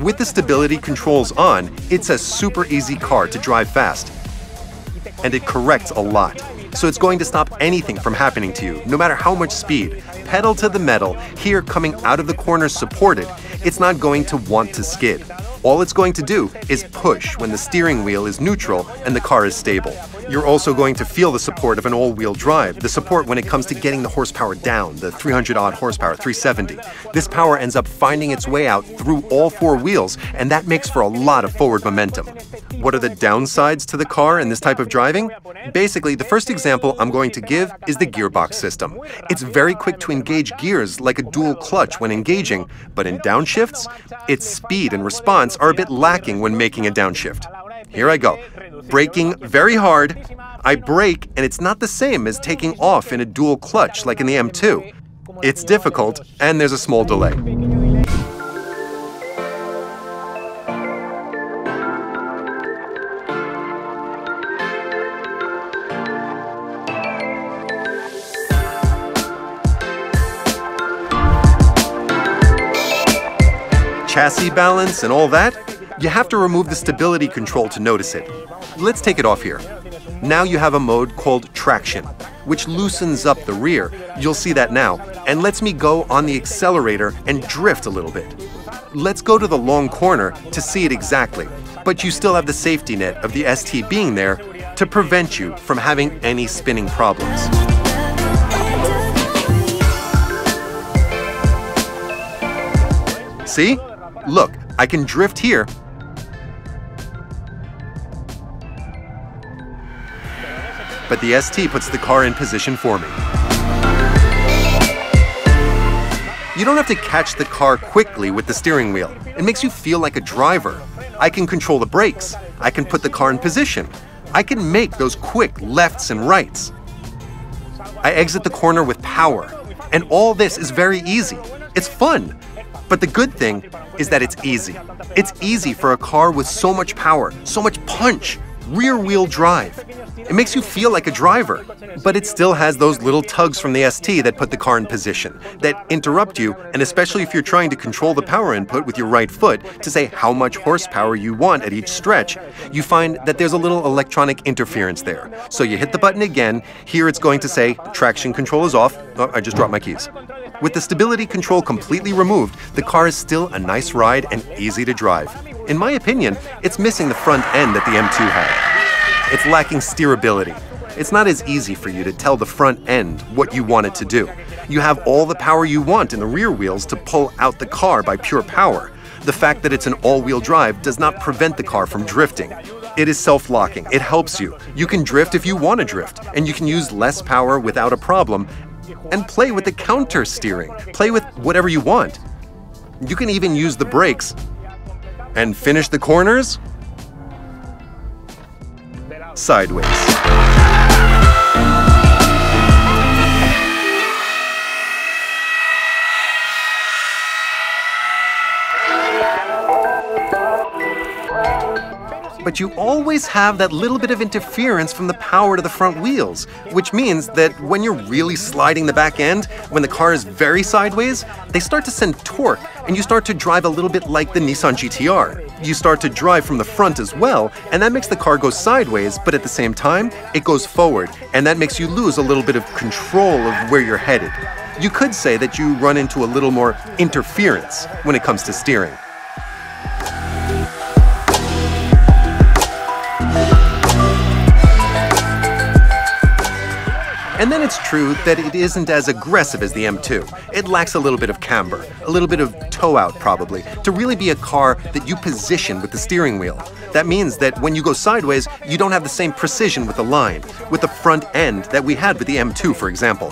With the stability controls on, it's a super easy car to drive fast. And it corrects a lot. So it's going to stop anything from happening to you, no matter how much speed. Pedal to the metal, here coming out of the corners supported, it's not going to want to skid. All it's going to do is push when the steering wheel is neutral and the car is stable. You're also going to feel the support of an all-wheel drive, the support when it comes to getting the horsepower down, the 300-odd horsepower, 370. This power ends up finding its way out through all four wheels, and that makes for a lot of forward momentum. What are the downsides to the car in this type of driving? Basically, the first example I'm going to give is the gearbox system. It's very quick to engage gears like a dual clutch when engaging, but in downshifts, its speed and response are a bit lacking when making a downshift. Here I go. Braking very hard. I brake, and it's not the same as taking off in a dual clutch like in the M2. It's difficult, and there's a small delay. chassis balance and all that, you have to remove the stability control to notice it. Let's take it off here. Now you have a mode called traction, which loosens up the rear. You'll see that now, and lets me go on the accelerator and drift a little bit. Let's go to the long corner to see it exactly, but you still have the safety net of the ST being there to prevent you from having any spinning problems. See? Look, I can drift here. But the ST puts the car in position for me. You don't have to catch the car quickly with the steering wheel. It makes you feel like a driver. I can control the brakes. I can put the car in position. I can make those quick lefts and rights. I exit the corner with power. And all this is very easy. It's fun. But the good thing is that it's easy. It's easy for a car with so much power, so much punch. Rear-wheel drive. It makes you feel like a driver, but it still has those little tugs from the ST that put the car in position, that interrupt you, and especially if you're trying to control the power input with your right foot to say how much horsepower you want at each stretch, you find that there's a little electronic interference there. So you hit the button again, here it's going to say traction control is off. Oh, I just dropped my keys. With the stability control completely removed, the car is still a nice ride and easy to drive. In my opinion, it's missing the front end that the M2 had. It's lacking steerability. It's not as easy for you to tell the front end what you want it to do. You have all the power you want in the rear wheels to pull out the car by pure power. The fact that it's an all-wheel drive does not prevent the car from drifting. It is self-locking. It helps you. You can drift if you want to drift, and you can use less power without a problem, and play with the counter steering. Play with whatever you want. You can even use the brakes and finish the corners sideways. But you always have that little bit of interference from the power to the front wheels, which means that when you're really sliding the back end, when the car is very sideways, they start to send torque and you start to drive a little bit like the Nissan GTR. You start to drive from the front as well, and that makes the car go sideways, but at the same time, it goes forward, and that makes you lose a little bit of control of where you're headed. You could say that you run into a little more interference when it comes to steering. And then it's true that it isn't as aggressive as the M2. It lacks a little bit of camber, a little bit of toe out probably, to really be a car that you position with the steering wheel. That means that when you go sideways, you don't have the same precision with the line, with the front end that we had with the M2, for example.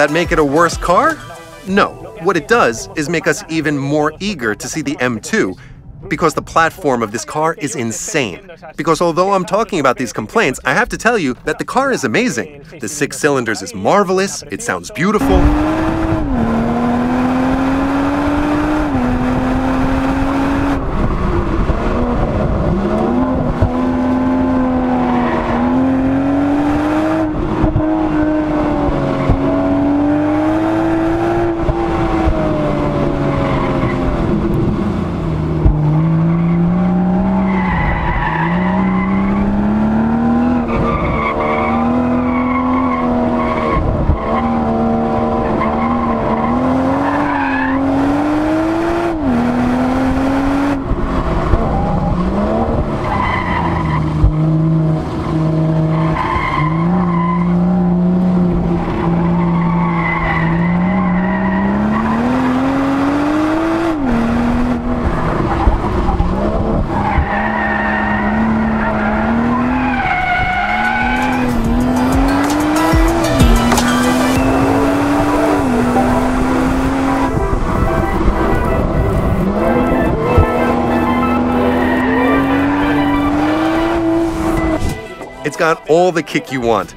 That make it a worse car? No. What it does is make us even more eager to see the M2 because the platform of this car is insane. Because although I'm talking about these complaints, I have to tell you that the car is amazing. The six cylinders is marvelous, it sounds beautiful. Got all the kick you want.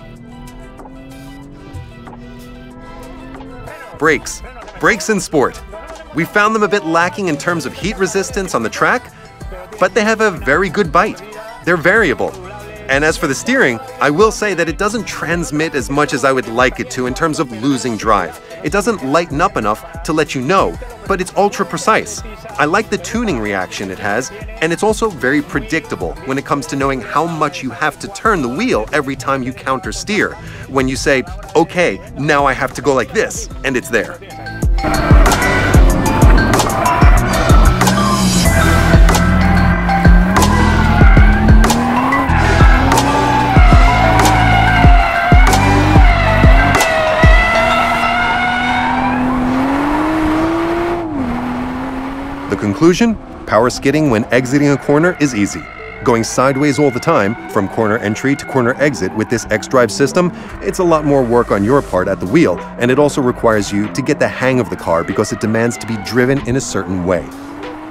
Brakes. Brakes in sport. We found them a bit lacking in terms of heat resistance on the track, but they have a very good bite. They're variable. And as for the steering, I will say that it doesn't transmit as much as I would like it to in terms of losing drive. It doesn't lighten up enough to let you know, but it's ultra precise. I like the tuning reaction it has, and it's also very predictable when it comes to knowing how much you have to turn the wheel every time you counter steer. When you say, okay, now I have to go like this, and it's there. Conclusion, power skidding when exiting a corner is easy. Going sideways all the time, from corner entry to corner exit with this xDrive system, it's a lot more work on your part at the wheel, and it also requires you to get the hang of the car because it demands to be driven in a certain way.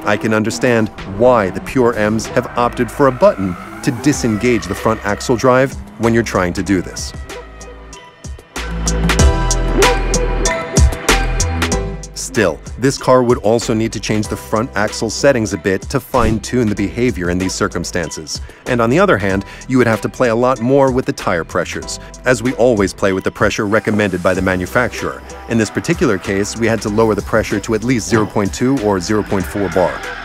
I can understand why the Pure M's have opted for a button to disengage the front axle drive when you're trying to do this. Still, this car would also need to change the front axle settings a bit to fine-tune the behavior in these circumstances. And on the other hand, you would have to play a lot more with the tire pressures, as we always play with the pressure recommended by the manufacturer. In this particular case, we had to lower the pressure to at least 0.2 or 0.4 bar.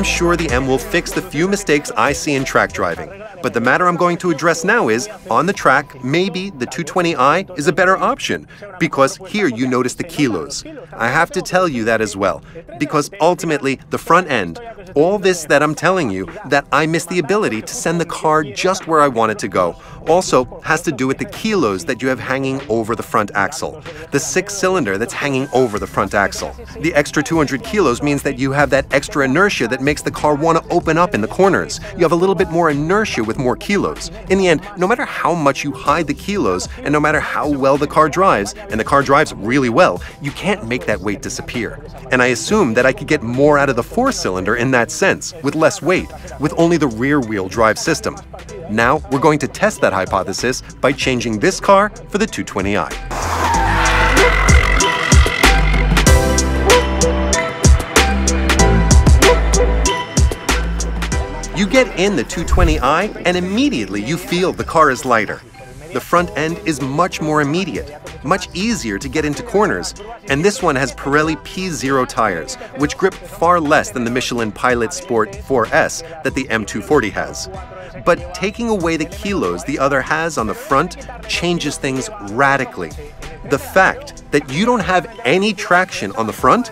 I'm sure the M will fix the few mistakes I see in track driving. But the matter I'm going to address now is, on the track, maybe the 220i is a better option, because here you notice the kilos. I have to tell you that as well, because ultimately, the front end, all this that I'm telling you, that I miss the ability to send the car just where I want it to go, also has to do with the kilos that you have hanging over the front axle, the six cylinder that's hanging over the front axle. The extra 200 kilos means that you have that extra inertia that makes the car want to open up in the corners. You have a little bit more inertia with more kilos. In the end, no matter how much you hide the kilos, and no matter how well the car drives, and the car drives really well, you can't make that weight disappear. And I assume that I could get more out of the four cylinder in that sense, with less weight, with only the rear wheel drive system. Now, we're going to test that hypothesis by changing this car for the 220i. You get in the 220i and immediately you feel the car is lighter. The front end is much more immediate, much easier to get into corners, and this one has Pirelli P Zero tires, which grip far less than the Michelin Pilot Sport 4S that the M240 has. But taking away the kilos the other has on the front changes things radically. The fact that you don't have any traction on the front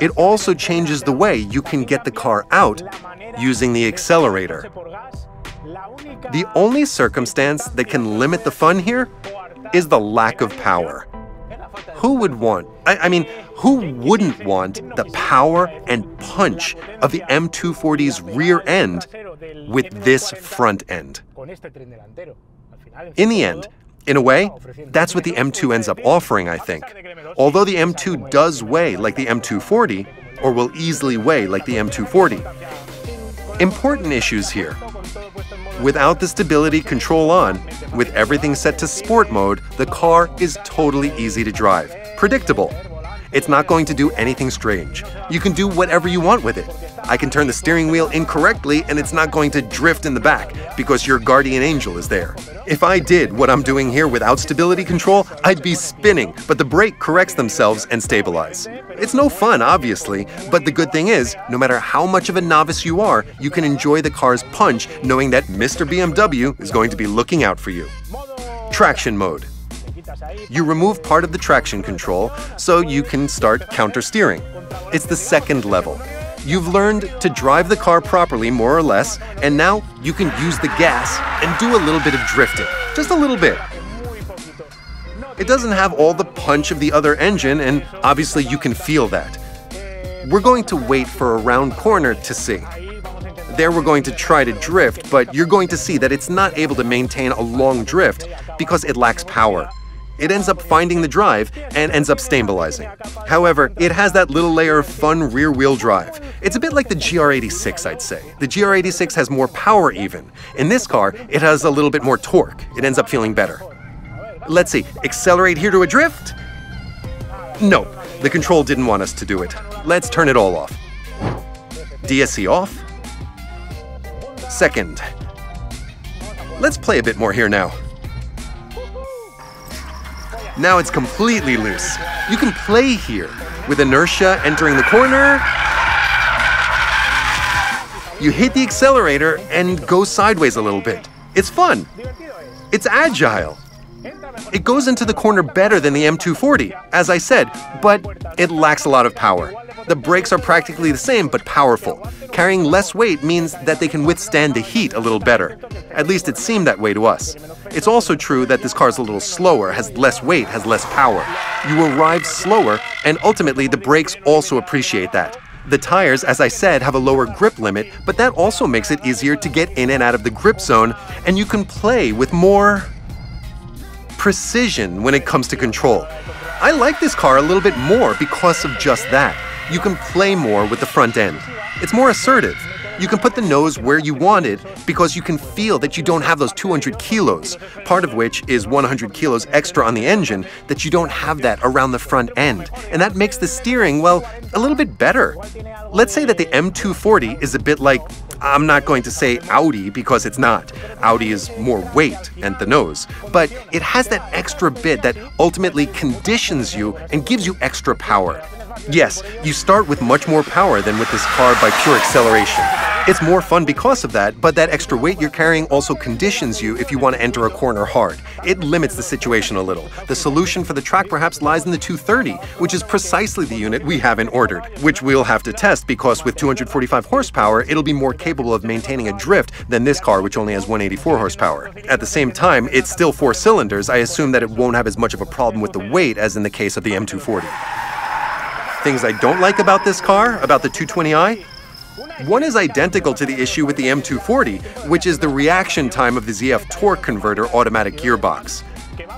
it also changes the way you can get the car out using the accelerator. The only circumstance that can limit the fun here is the lack of power. Who would want, I, I, mean, who wouldn't want the power and punch of the M240's rear end with this front end? In the end, in a way, that's what the M2 ends up offering, I think. Although the M2 does weigh like the M240, or will easily weigh like the M240. Important issues here. Without the stability control on, with everything set to sport mode, the car is totally easy to drive. Predictable. It's not going to do anything strange. You can do whatever you want with it. I can turn the steering wheel incorrectly and it's not going to drift in the back because your guardian angel is there. If I did what I'm doing here without stability control, I'd be spinning, but the brake corrects themselves and stabilize. It's no fun, obviously, but the good thing is, no matter how much of a novice you are, you can enjoy the car's punch knowing that Mr. BMW is going to be looking out for you. Traction mode. You remove part of the traction control so you can start counter steering. It's the second level. You've learned to drive the car properly, more or less, and now you can use the gas and do a little bit of drifting. Just a little bit. It doesn't have all the punch of the other engine, and obviously you can feel that. We're going to wait for a round corner to see. There we're going to try to drift, but you're going to see that it's not able to maintain a long drift because it lacks power it ends up finding the drive and ends up stabilizing. However, it has that little layer of fun rear-wheel drive. It's a bit like the GR86, I'd say. The GR86 has more power even. In this car, it has a little bit more torque. It ends up feeling better. Let's see, accelerate here to a drift? No, the control didn't want us to do it. Let's turn it all off. DSC off. Second. Let's play a bit more here now. Now it's completely loose. You can play here with inertia entering the corner. You hit the accelerator and go sideways a little bit. It's fun. It's agile. It goes into the corner better than the M240, as I said, but it lacks a lot of power. The brakes are practically the same, but powerful. Carrying less weight means that they can withstand the heat a little better. At least it seemed that way to us. It's also true that this car is a little slower, has less weight, has less power. You arrive slower, and ultimately the brakes also appreciate that. The tires, as I said, have a lower grip limit, but that also makes it easier to get in and out of the grip zone, and you can play with more precision when it comes to control. I like this car a little bit more because of just that. You can play more with the front end. It's more assertive. You can put the nose where you want it because you can feel that you don't have those 200 kilos, part of which is 100 kilos extra on the engine, that you don't have that around the front end. And that makes the steering, well, a little bit better. Let's say that the M240 is a bit like, I'm not going to say Audi because it's not. Audi is more weight and the nose, but it has that extra bit that ultimately conditions you and gives you extra power. Yes, you start with much more power than with this car by pure acceleration. It's more fun because of that, but that extra weight you're carrying also conditions you if you want to enter a corner hard. It limits the situation a little. The solution for the track perhaps lies in the 230, which is precisely the unit we haven't ordered, which we'll have to test because with 245 horsepower, it'll be more capable of maintaining a drift than this car, which only has 184 horsepower. At the same time, it's still four cylinders. I assume that it won't have as much of a problem with the weight as in the case of the M240. Things I don't like about this car, about the 220i, one is identical to the issue with the M240, which is the reaction time of the ZF torque converter automatic gearbox.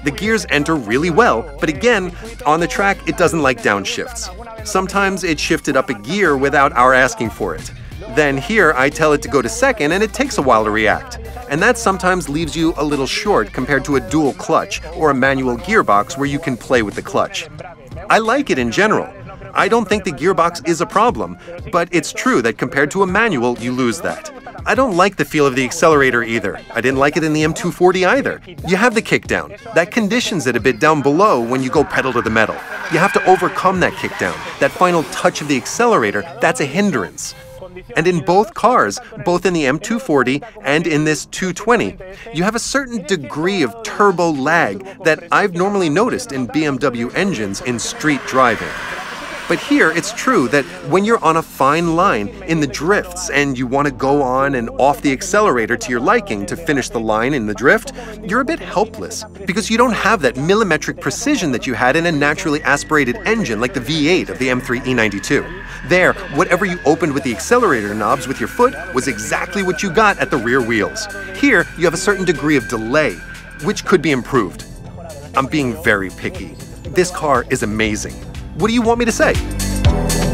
The gears enter really well, but again, on the track, it doesn't like downshifts. Sometimes it shifted up a gear without our asking for it. Then here, I tell it to go to second, and it takes a while to react. And that sometimes leaves you a little short compared to a dual clutch or a manual gearbox where you can play with the clutch. I like it in general, I don't think the gearbox is a problem, but it's true that compared to a manual, you lose that. I don't like the feel of the accelerator either. I didn't like it in the M240 either. You have the kickdown. That conditions it a bit down below when you go pedal to the metal. You have to overcome that kickdown. That final touch of the accelerator, that's a hindrance. And in both cars, both in the M240 and in this 220, you have a certain degree of turbo lag that I've normally noticed in BMW engines in street driving. But here, it's true that when you're on a fine line in the drifts and you want to go on and off the accelerator to your liking to finish the line in the drift, you're a bit helpless because you don't have that millimetric precision that you had in a naturally aspirated engine like the V8 of the M3 E92. There, whatever you opened with the accelerator knobs with your foot was exactly what you got at the rear wheels. Here, you have a certain degree of delay, which could be improved. I'm being very picky. This car is amazing. What do you want me to say?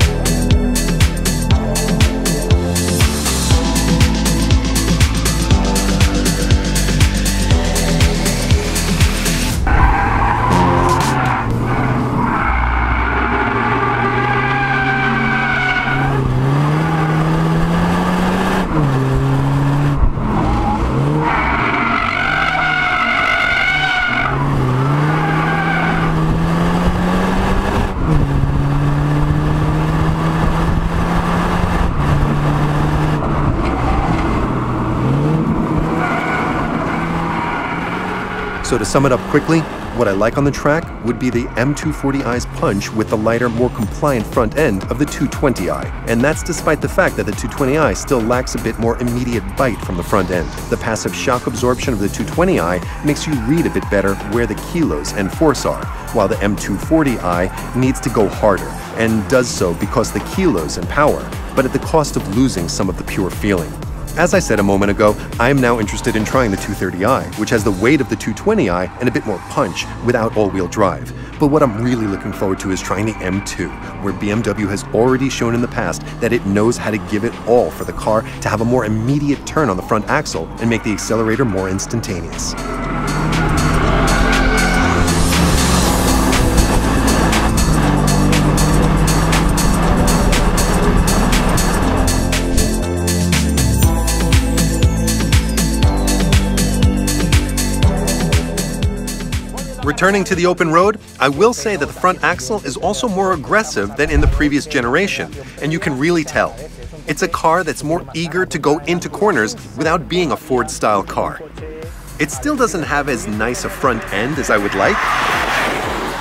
To sum it up quickly, what I like on the track would be the M240i's punch with the lighter, more compliant front end of the 220i. And that's despite the fact that the 220i still lacks a bit more immediate bite from the front end. The passive shock absorption of the 220i makes you read a bit better where the kilos and force are, while the M240i needs to go harder, and does so because the kilos and power, but at the cost of losing some of the pure feeling. As I said a moment ago, I am now interested in trying the 230i, which has the weight of the 220i and a bit more punch without all-wheel drive. But what I'm really looking forward to is trying the M2, where BMW has already shown in the past that it knows how to give it all for the car to have a more immediate turn on the front axle and make the accelerator more instantaneous. Returning to the open road, I will say that the front axle is also more aggressive than in the previous generation, and you can really tell. It's a car that's more eager to go into corners without being a Ford-style car. It still doesn't have as nice a front end as I would like.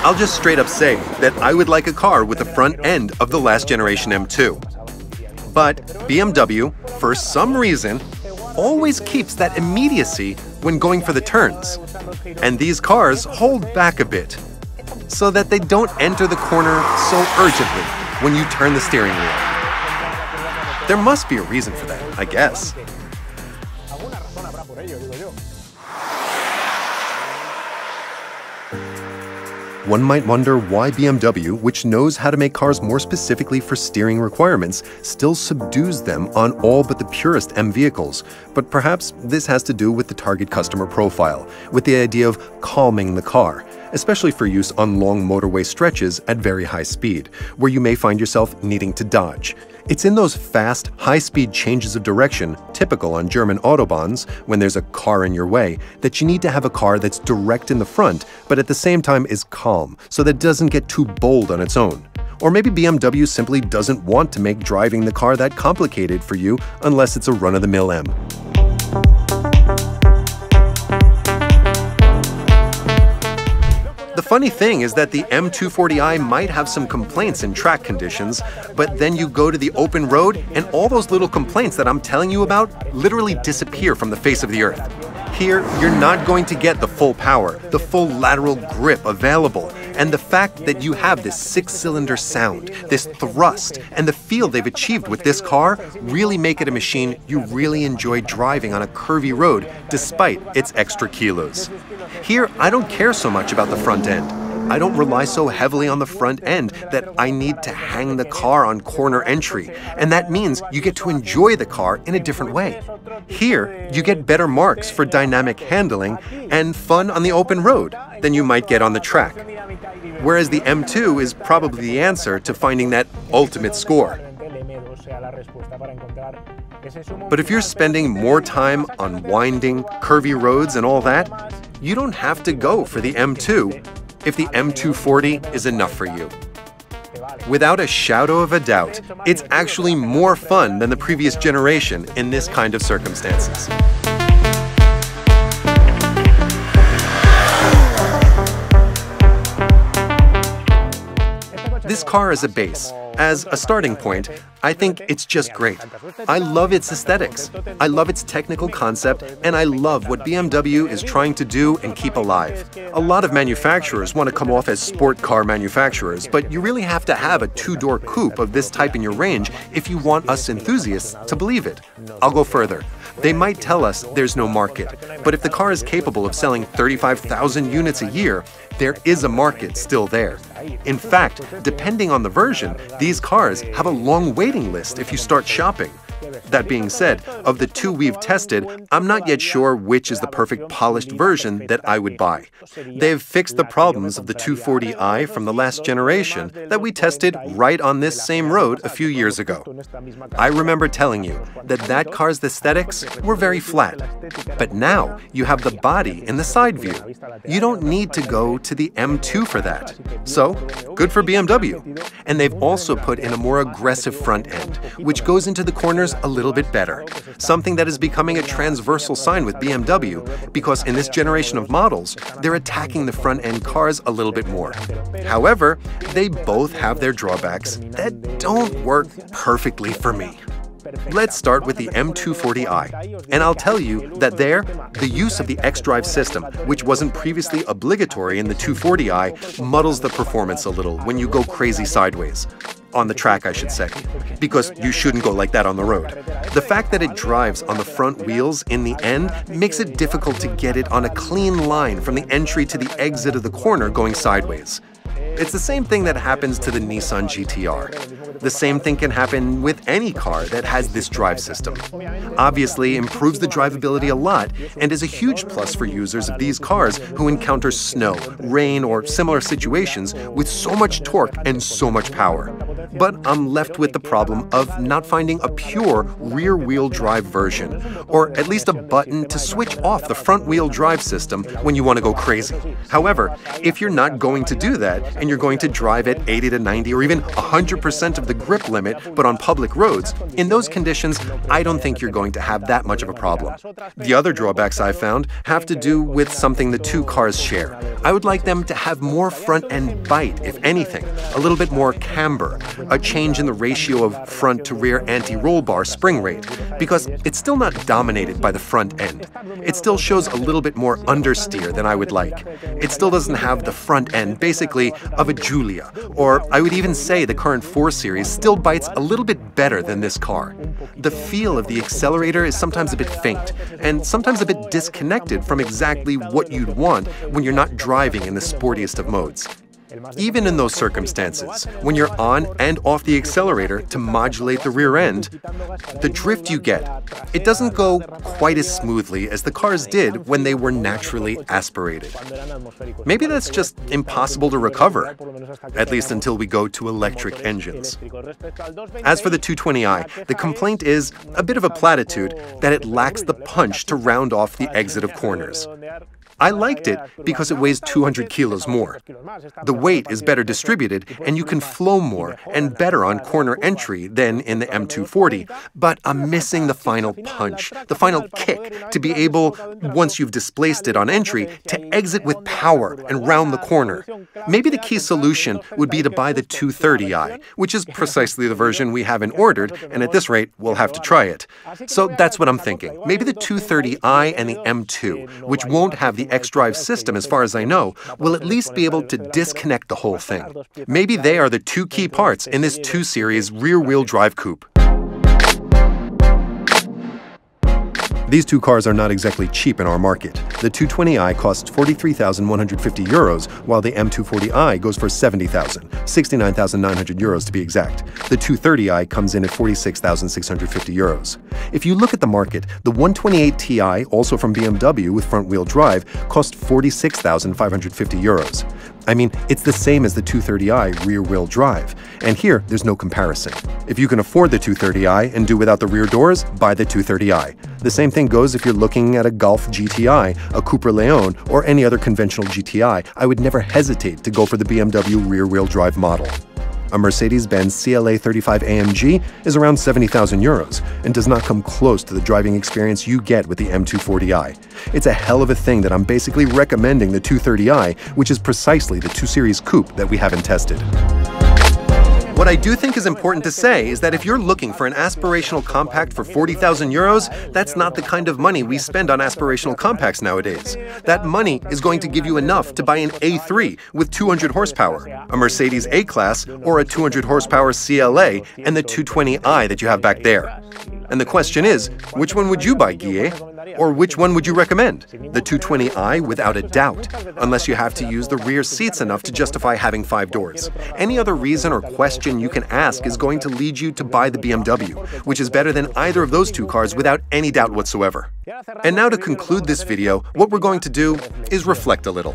I'll just straight up say that I would like a car with the front end of the last generation M2. But BMW, for some reason, always keeps that immediacy when going for the turns. And these cars hold back a bit so that they don't enter the corner so urgently when you turn the steering wheel. There must be a reason for that, I guess. One might wonder why BMW, which knows how to make cars more specifically for steering requirements, still subdues them on all but the purest M vehicles. But perhaps this has to do with the target customer profile, with the idea of calming the car, especially for use on long motorway stretches at very high speed, where you may find yourself needing to dodge. It's in those fast, high-speed changes of direction, typical on German autobahns when there's a car in your way, that you need to have a car that's direct in the front, but at the same time is calm, so that it doesn't get too bold on its own. Or maybe BMW simply doesn't want to make driving the car that complicated for you unless it's a run-of-the-mill M. The funny thing is that the M240i might have some complaints in track conditions, but then you go to the open road and all those little complaints that I'm telling you about literally disappear from the face of the earth. Here, you're not going to get the full power, the full lateral grip available, and the fact that you have this six-cylinder sound, this thrust, and the feel they've achieved with this car really make it a machine you really enjoy driving on a curvy road despite its extra kilos. Here, I don't care so much about the front end. I don't rely so heavily on the front end that I need to hang the car on corner entry, and that means you get to enjoy the car in a different way. Here, you get better marks for dynamic handling and fun on the open road than you might get on the track. Whereas the M2 is probably the answer to finding that ultimate score. But if you're spending more time on winding, curvy roads and all that, you don't have to go for the M2 if the M240 is enough for you. Without a shadow of a doubt, it's actually more fun than the previous generation in this kind of circumstances. This car is a base, as a starting point, I think it's just great. I love its aesthetics, I love its technical concept, and I love what BMW is trying to do and keep alive. A lot of manufacturers want to come off as sport car manufacturers, but you really have to have a two-door coupe of this type in your range if you want us enthusiasts to believe it. I'll go further. They might tell us there's no market, but if the car is capable of selling 35,000 units a year, there is a market still there. In fact, depending on the version, these cars have a long waiting list if you start shopping. That being said, of the two we've tested, I'm not yet sure which is the perfect polished version that I would buy. They've fixed the problems of the 240i from the last generation that we tested right on this same road a few years ago. I remember telling you that that car's aesthetics were very flat, but now you have the body in the side view. You don't need to go to the M2 for that. So, good for BMW. And they've also put in a more aggressive front end, which goes into the corners a little bit better, something that is becoming a transversal sign with BMW because in this generation of models, they're attacking the front end cars a little bit more. However, they both have their drawbacks that don't work perfectly for me. Let's start with the M240i, and I'll tell you that there, the use of the xDrive system, which wasn't previously obligatory in the 240i, muddles the performance a little when you go crazy sideways on the track, I should say, because you shouldn't go like that on the road. The fact that it drives on the front wheels in the end makes it difficult to get it on a clean line from the entry to the exit of the corner going sideways. It's the same thing that happens to the Nissan GTR. The same thing can happen with any car that has this drive system. Obviously, improves the drivability a lot and is a huge plus for users of these cars who encounter snow, rain, or similar situations with so much torque and so much power. But I'm left with the problem of not finding a pure rear-wheel drive version, or at least a button to switch off the front-wheel drive system when you want to go crazy. However, if you're not going to do that and you're going to drive at 80 to 90 or even 100% of the grip limit, but on public roads, in those conditions, I don't think you're going to have that much of a problem. The other drawbacks I've found have to do with something the two cars share. I would like them to have more front end bite, if anything, a little bit more camber, a change in the ratio of front to rear anti-roll bar spring rate, because it's still not dominated by the front end. It still shows a little bit more understeer than I would like. It still doesn't have the front end, basically, of a Giulia, or I would even say the current 4 Series series still bites a little bit better than this car. The feel of the accelerator is sometimes a bit faint, and sometimes a bit disconnected from exactly what you'd want when you're not driving in the sportiest of modes. Even in those circumstances, when you're on and off the accelerator to modulate the rear end, the drift you get, it doesn't go quite as smoothly as the cars did when they were naturally aspirated. Maybe that's just impossible to recover, at least until we go to electric engines. As for the 220i, the complaint is a bit of a platitude that it lacks the punch to round off the exit of corners. I liked it because it weighs 200 kilos more. The weight is better distributed and you can flow more and better on corner entry than in the M240, but I'm missing the final punch, the final kick to be able, once you've displaced it on entry, to exit with power and round the corner. Maybe the key solution would be to buy the 230i, which is precisely the version we haven't ordered, and at this rate, we'll have to try it. So that's what I'm thinking. Maybe the 230i and the M2, which won't have the xDrive system, as far as I know, will at least be able to disconnect the whole thing. Maybe they are the two key parts in this 2 Series rear-wheel drive coupe. These two cars are not exactly cheap in our market. The 220i costs 43,150 euros, while the M240i goes for 70,000, 69,900 euros to be exact. The 230i comes in at 46,650 euros. If you look at the market, the 128 Ti, also from BMW with front-wheel drive, cost 46,550 euros. I mean, it's the same as the 230i rear-wheel drive, and here there's no comparison. If you can afford the 230i and do without the rear doors, buy the 230i. The same thing goes if you're looking at a Golf GTI, a Cupra Leon, or any other conventional GTI. I would never hesitate to go for the BMW rear-wheel drive model. A Mercedes-Benz CLA 35 AMG is around 70,000 euros and does not come close to the driving experience you get with the M240i. It's a hell of a thing that I'm basically recommending the 230i, which is precisely the 2 Series coupe that we haven't tested. What I do think is important to say is that if you're looking for an aspirational compact for 40,000 euros, that's not the kind of money we spend on aspirational compacts nowadays. That money is going to give you enough to buy an A3 with 200 horsepower, a Mercedes A-Class, or a 200 horsepower CLA, and the 220i that you have back there. And the question is, which one would you buy, Guille? Or which one would you recommend? The 220i without a doubt, unless you have to use the rear seats enough to justify having five doors. Any other reason or question you can ask is going to lead you to buy the BMW, which is better than either of those two cars without any doubt whatsoever. And now to conclude this video, what we're going to do is reflect a little.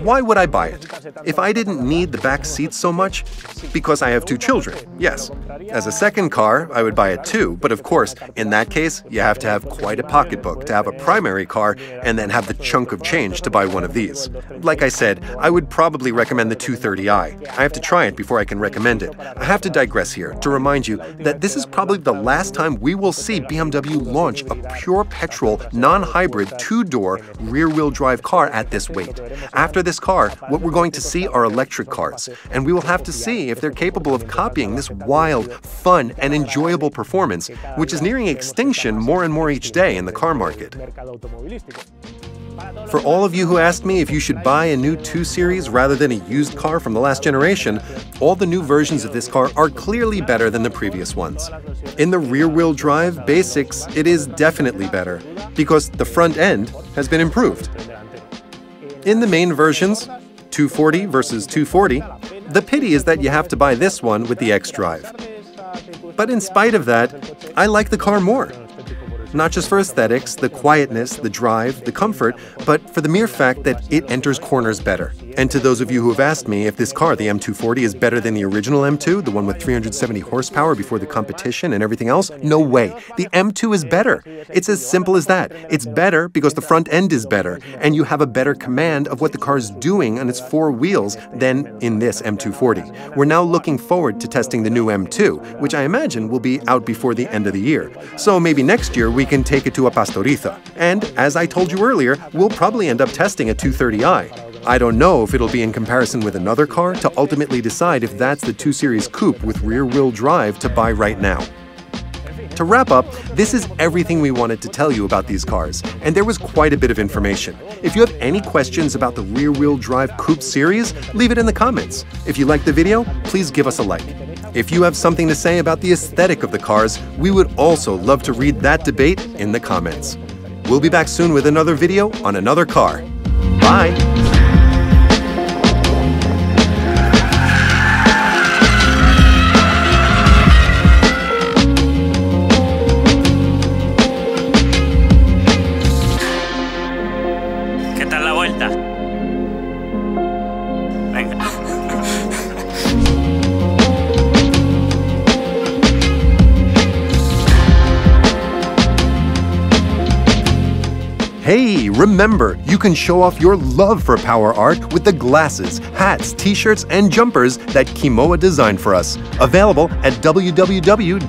Why would I buy it? If I didn't need the back seats so much? Because I have two children, yes. As a second car, I would buy it too, but of course, in that case, you have to have quite a pocketbook to have a primary car and then have the chunk of change to buy one of these. Like I said, I would probably recommend the 230i. I have to try it before I can recommend it. I have to digress here to remind you that this is probably the last time we will see BMW launch a pure petrol, non-hybrid, two-door, rear-wheel drive car at this weight. After this car, what we're going to see are electric cars, and we will have to see if they're capable of copying this wild, fun, and enjoyable performance, which is nearing extinction more and more each day in the car market. For all of you who asked me if you should buy a new 2 Series rather than a used car from the last generation, all the new versions of this car are clearly better than the previous ones. In the rear-wheel drive basics, it is definitely better, because the front end has been improved. In the main versions, 240 versus 240, the pity is that you have to buy this one with the xDrive. But in spite of that, I like the car more not just for aesthetics, the quietness, the drive, the comfort, but for the mere fact that it enters corners better. And to those of you who have asked me if this car, the M240, is better than the original M2, the one with 370 horsepower before the competition and everything else, no way. The M2 is better. It's as simple as that. It's better because the front end is better, and you have a better command of what the car is doing on its four wheels than in this M240. We're now looking forward to testing the new M2, which I imagine will be out before the end of the year. So maybe next year we can take it to a Pastoriza. And as I told you earlier, we'll probably end up testing a 230i. I don't know if it'll be in comparison with another car to ultimately decide if that's the 2 Series Coupe with rear-wheel drive to buy right now. To wrap up, this is everything we wanted to tell you about these cars, and there was quite a bit of information. If you have any questions about the rear-wheel drive coupe series, leave it in the comments. If you liked the video, please give us a like. If you have something to say about the aesthetic of the cars, we would also love to read that debate in the comments. We'll be back soon with another video on another car. Bye! Hey, remember, you can show off your love for power art with the glasses, hats, t-shirts, and jumpers that Kimoa designed for us. Available at www.kimoa.com.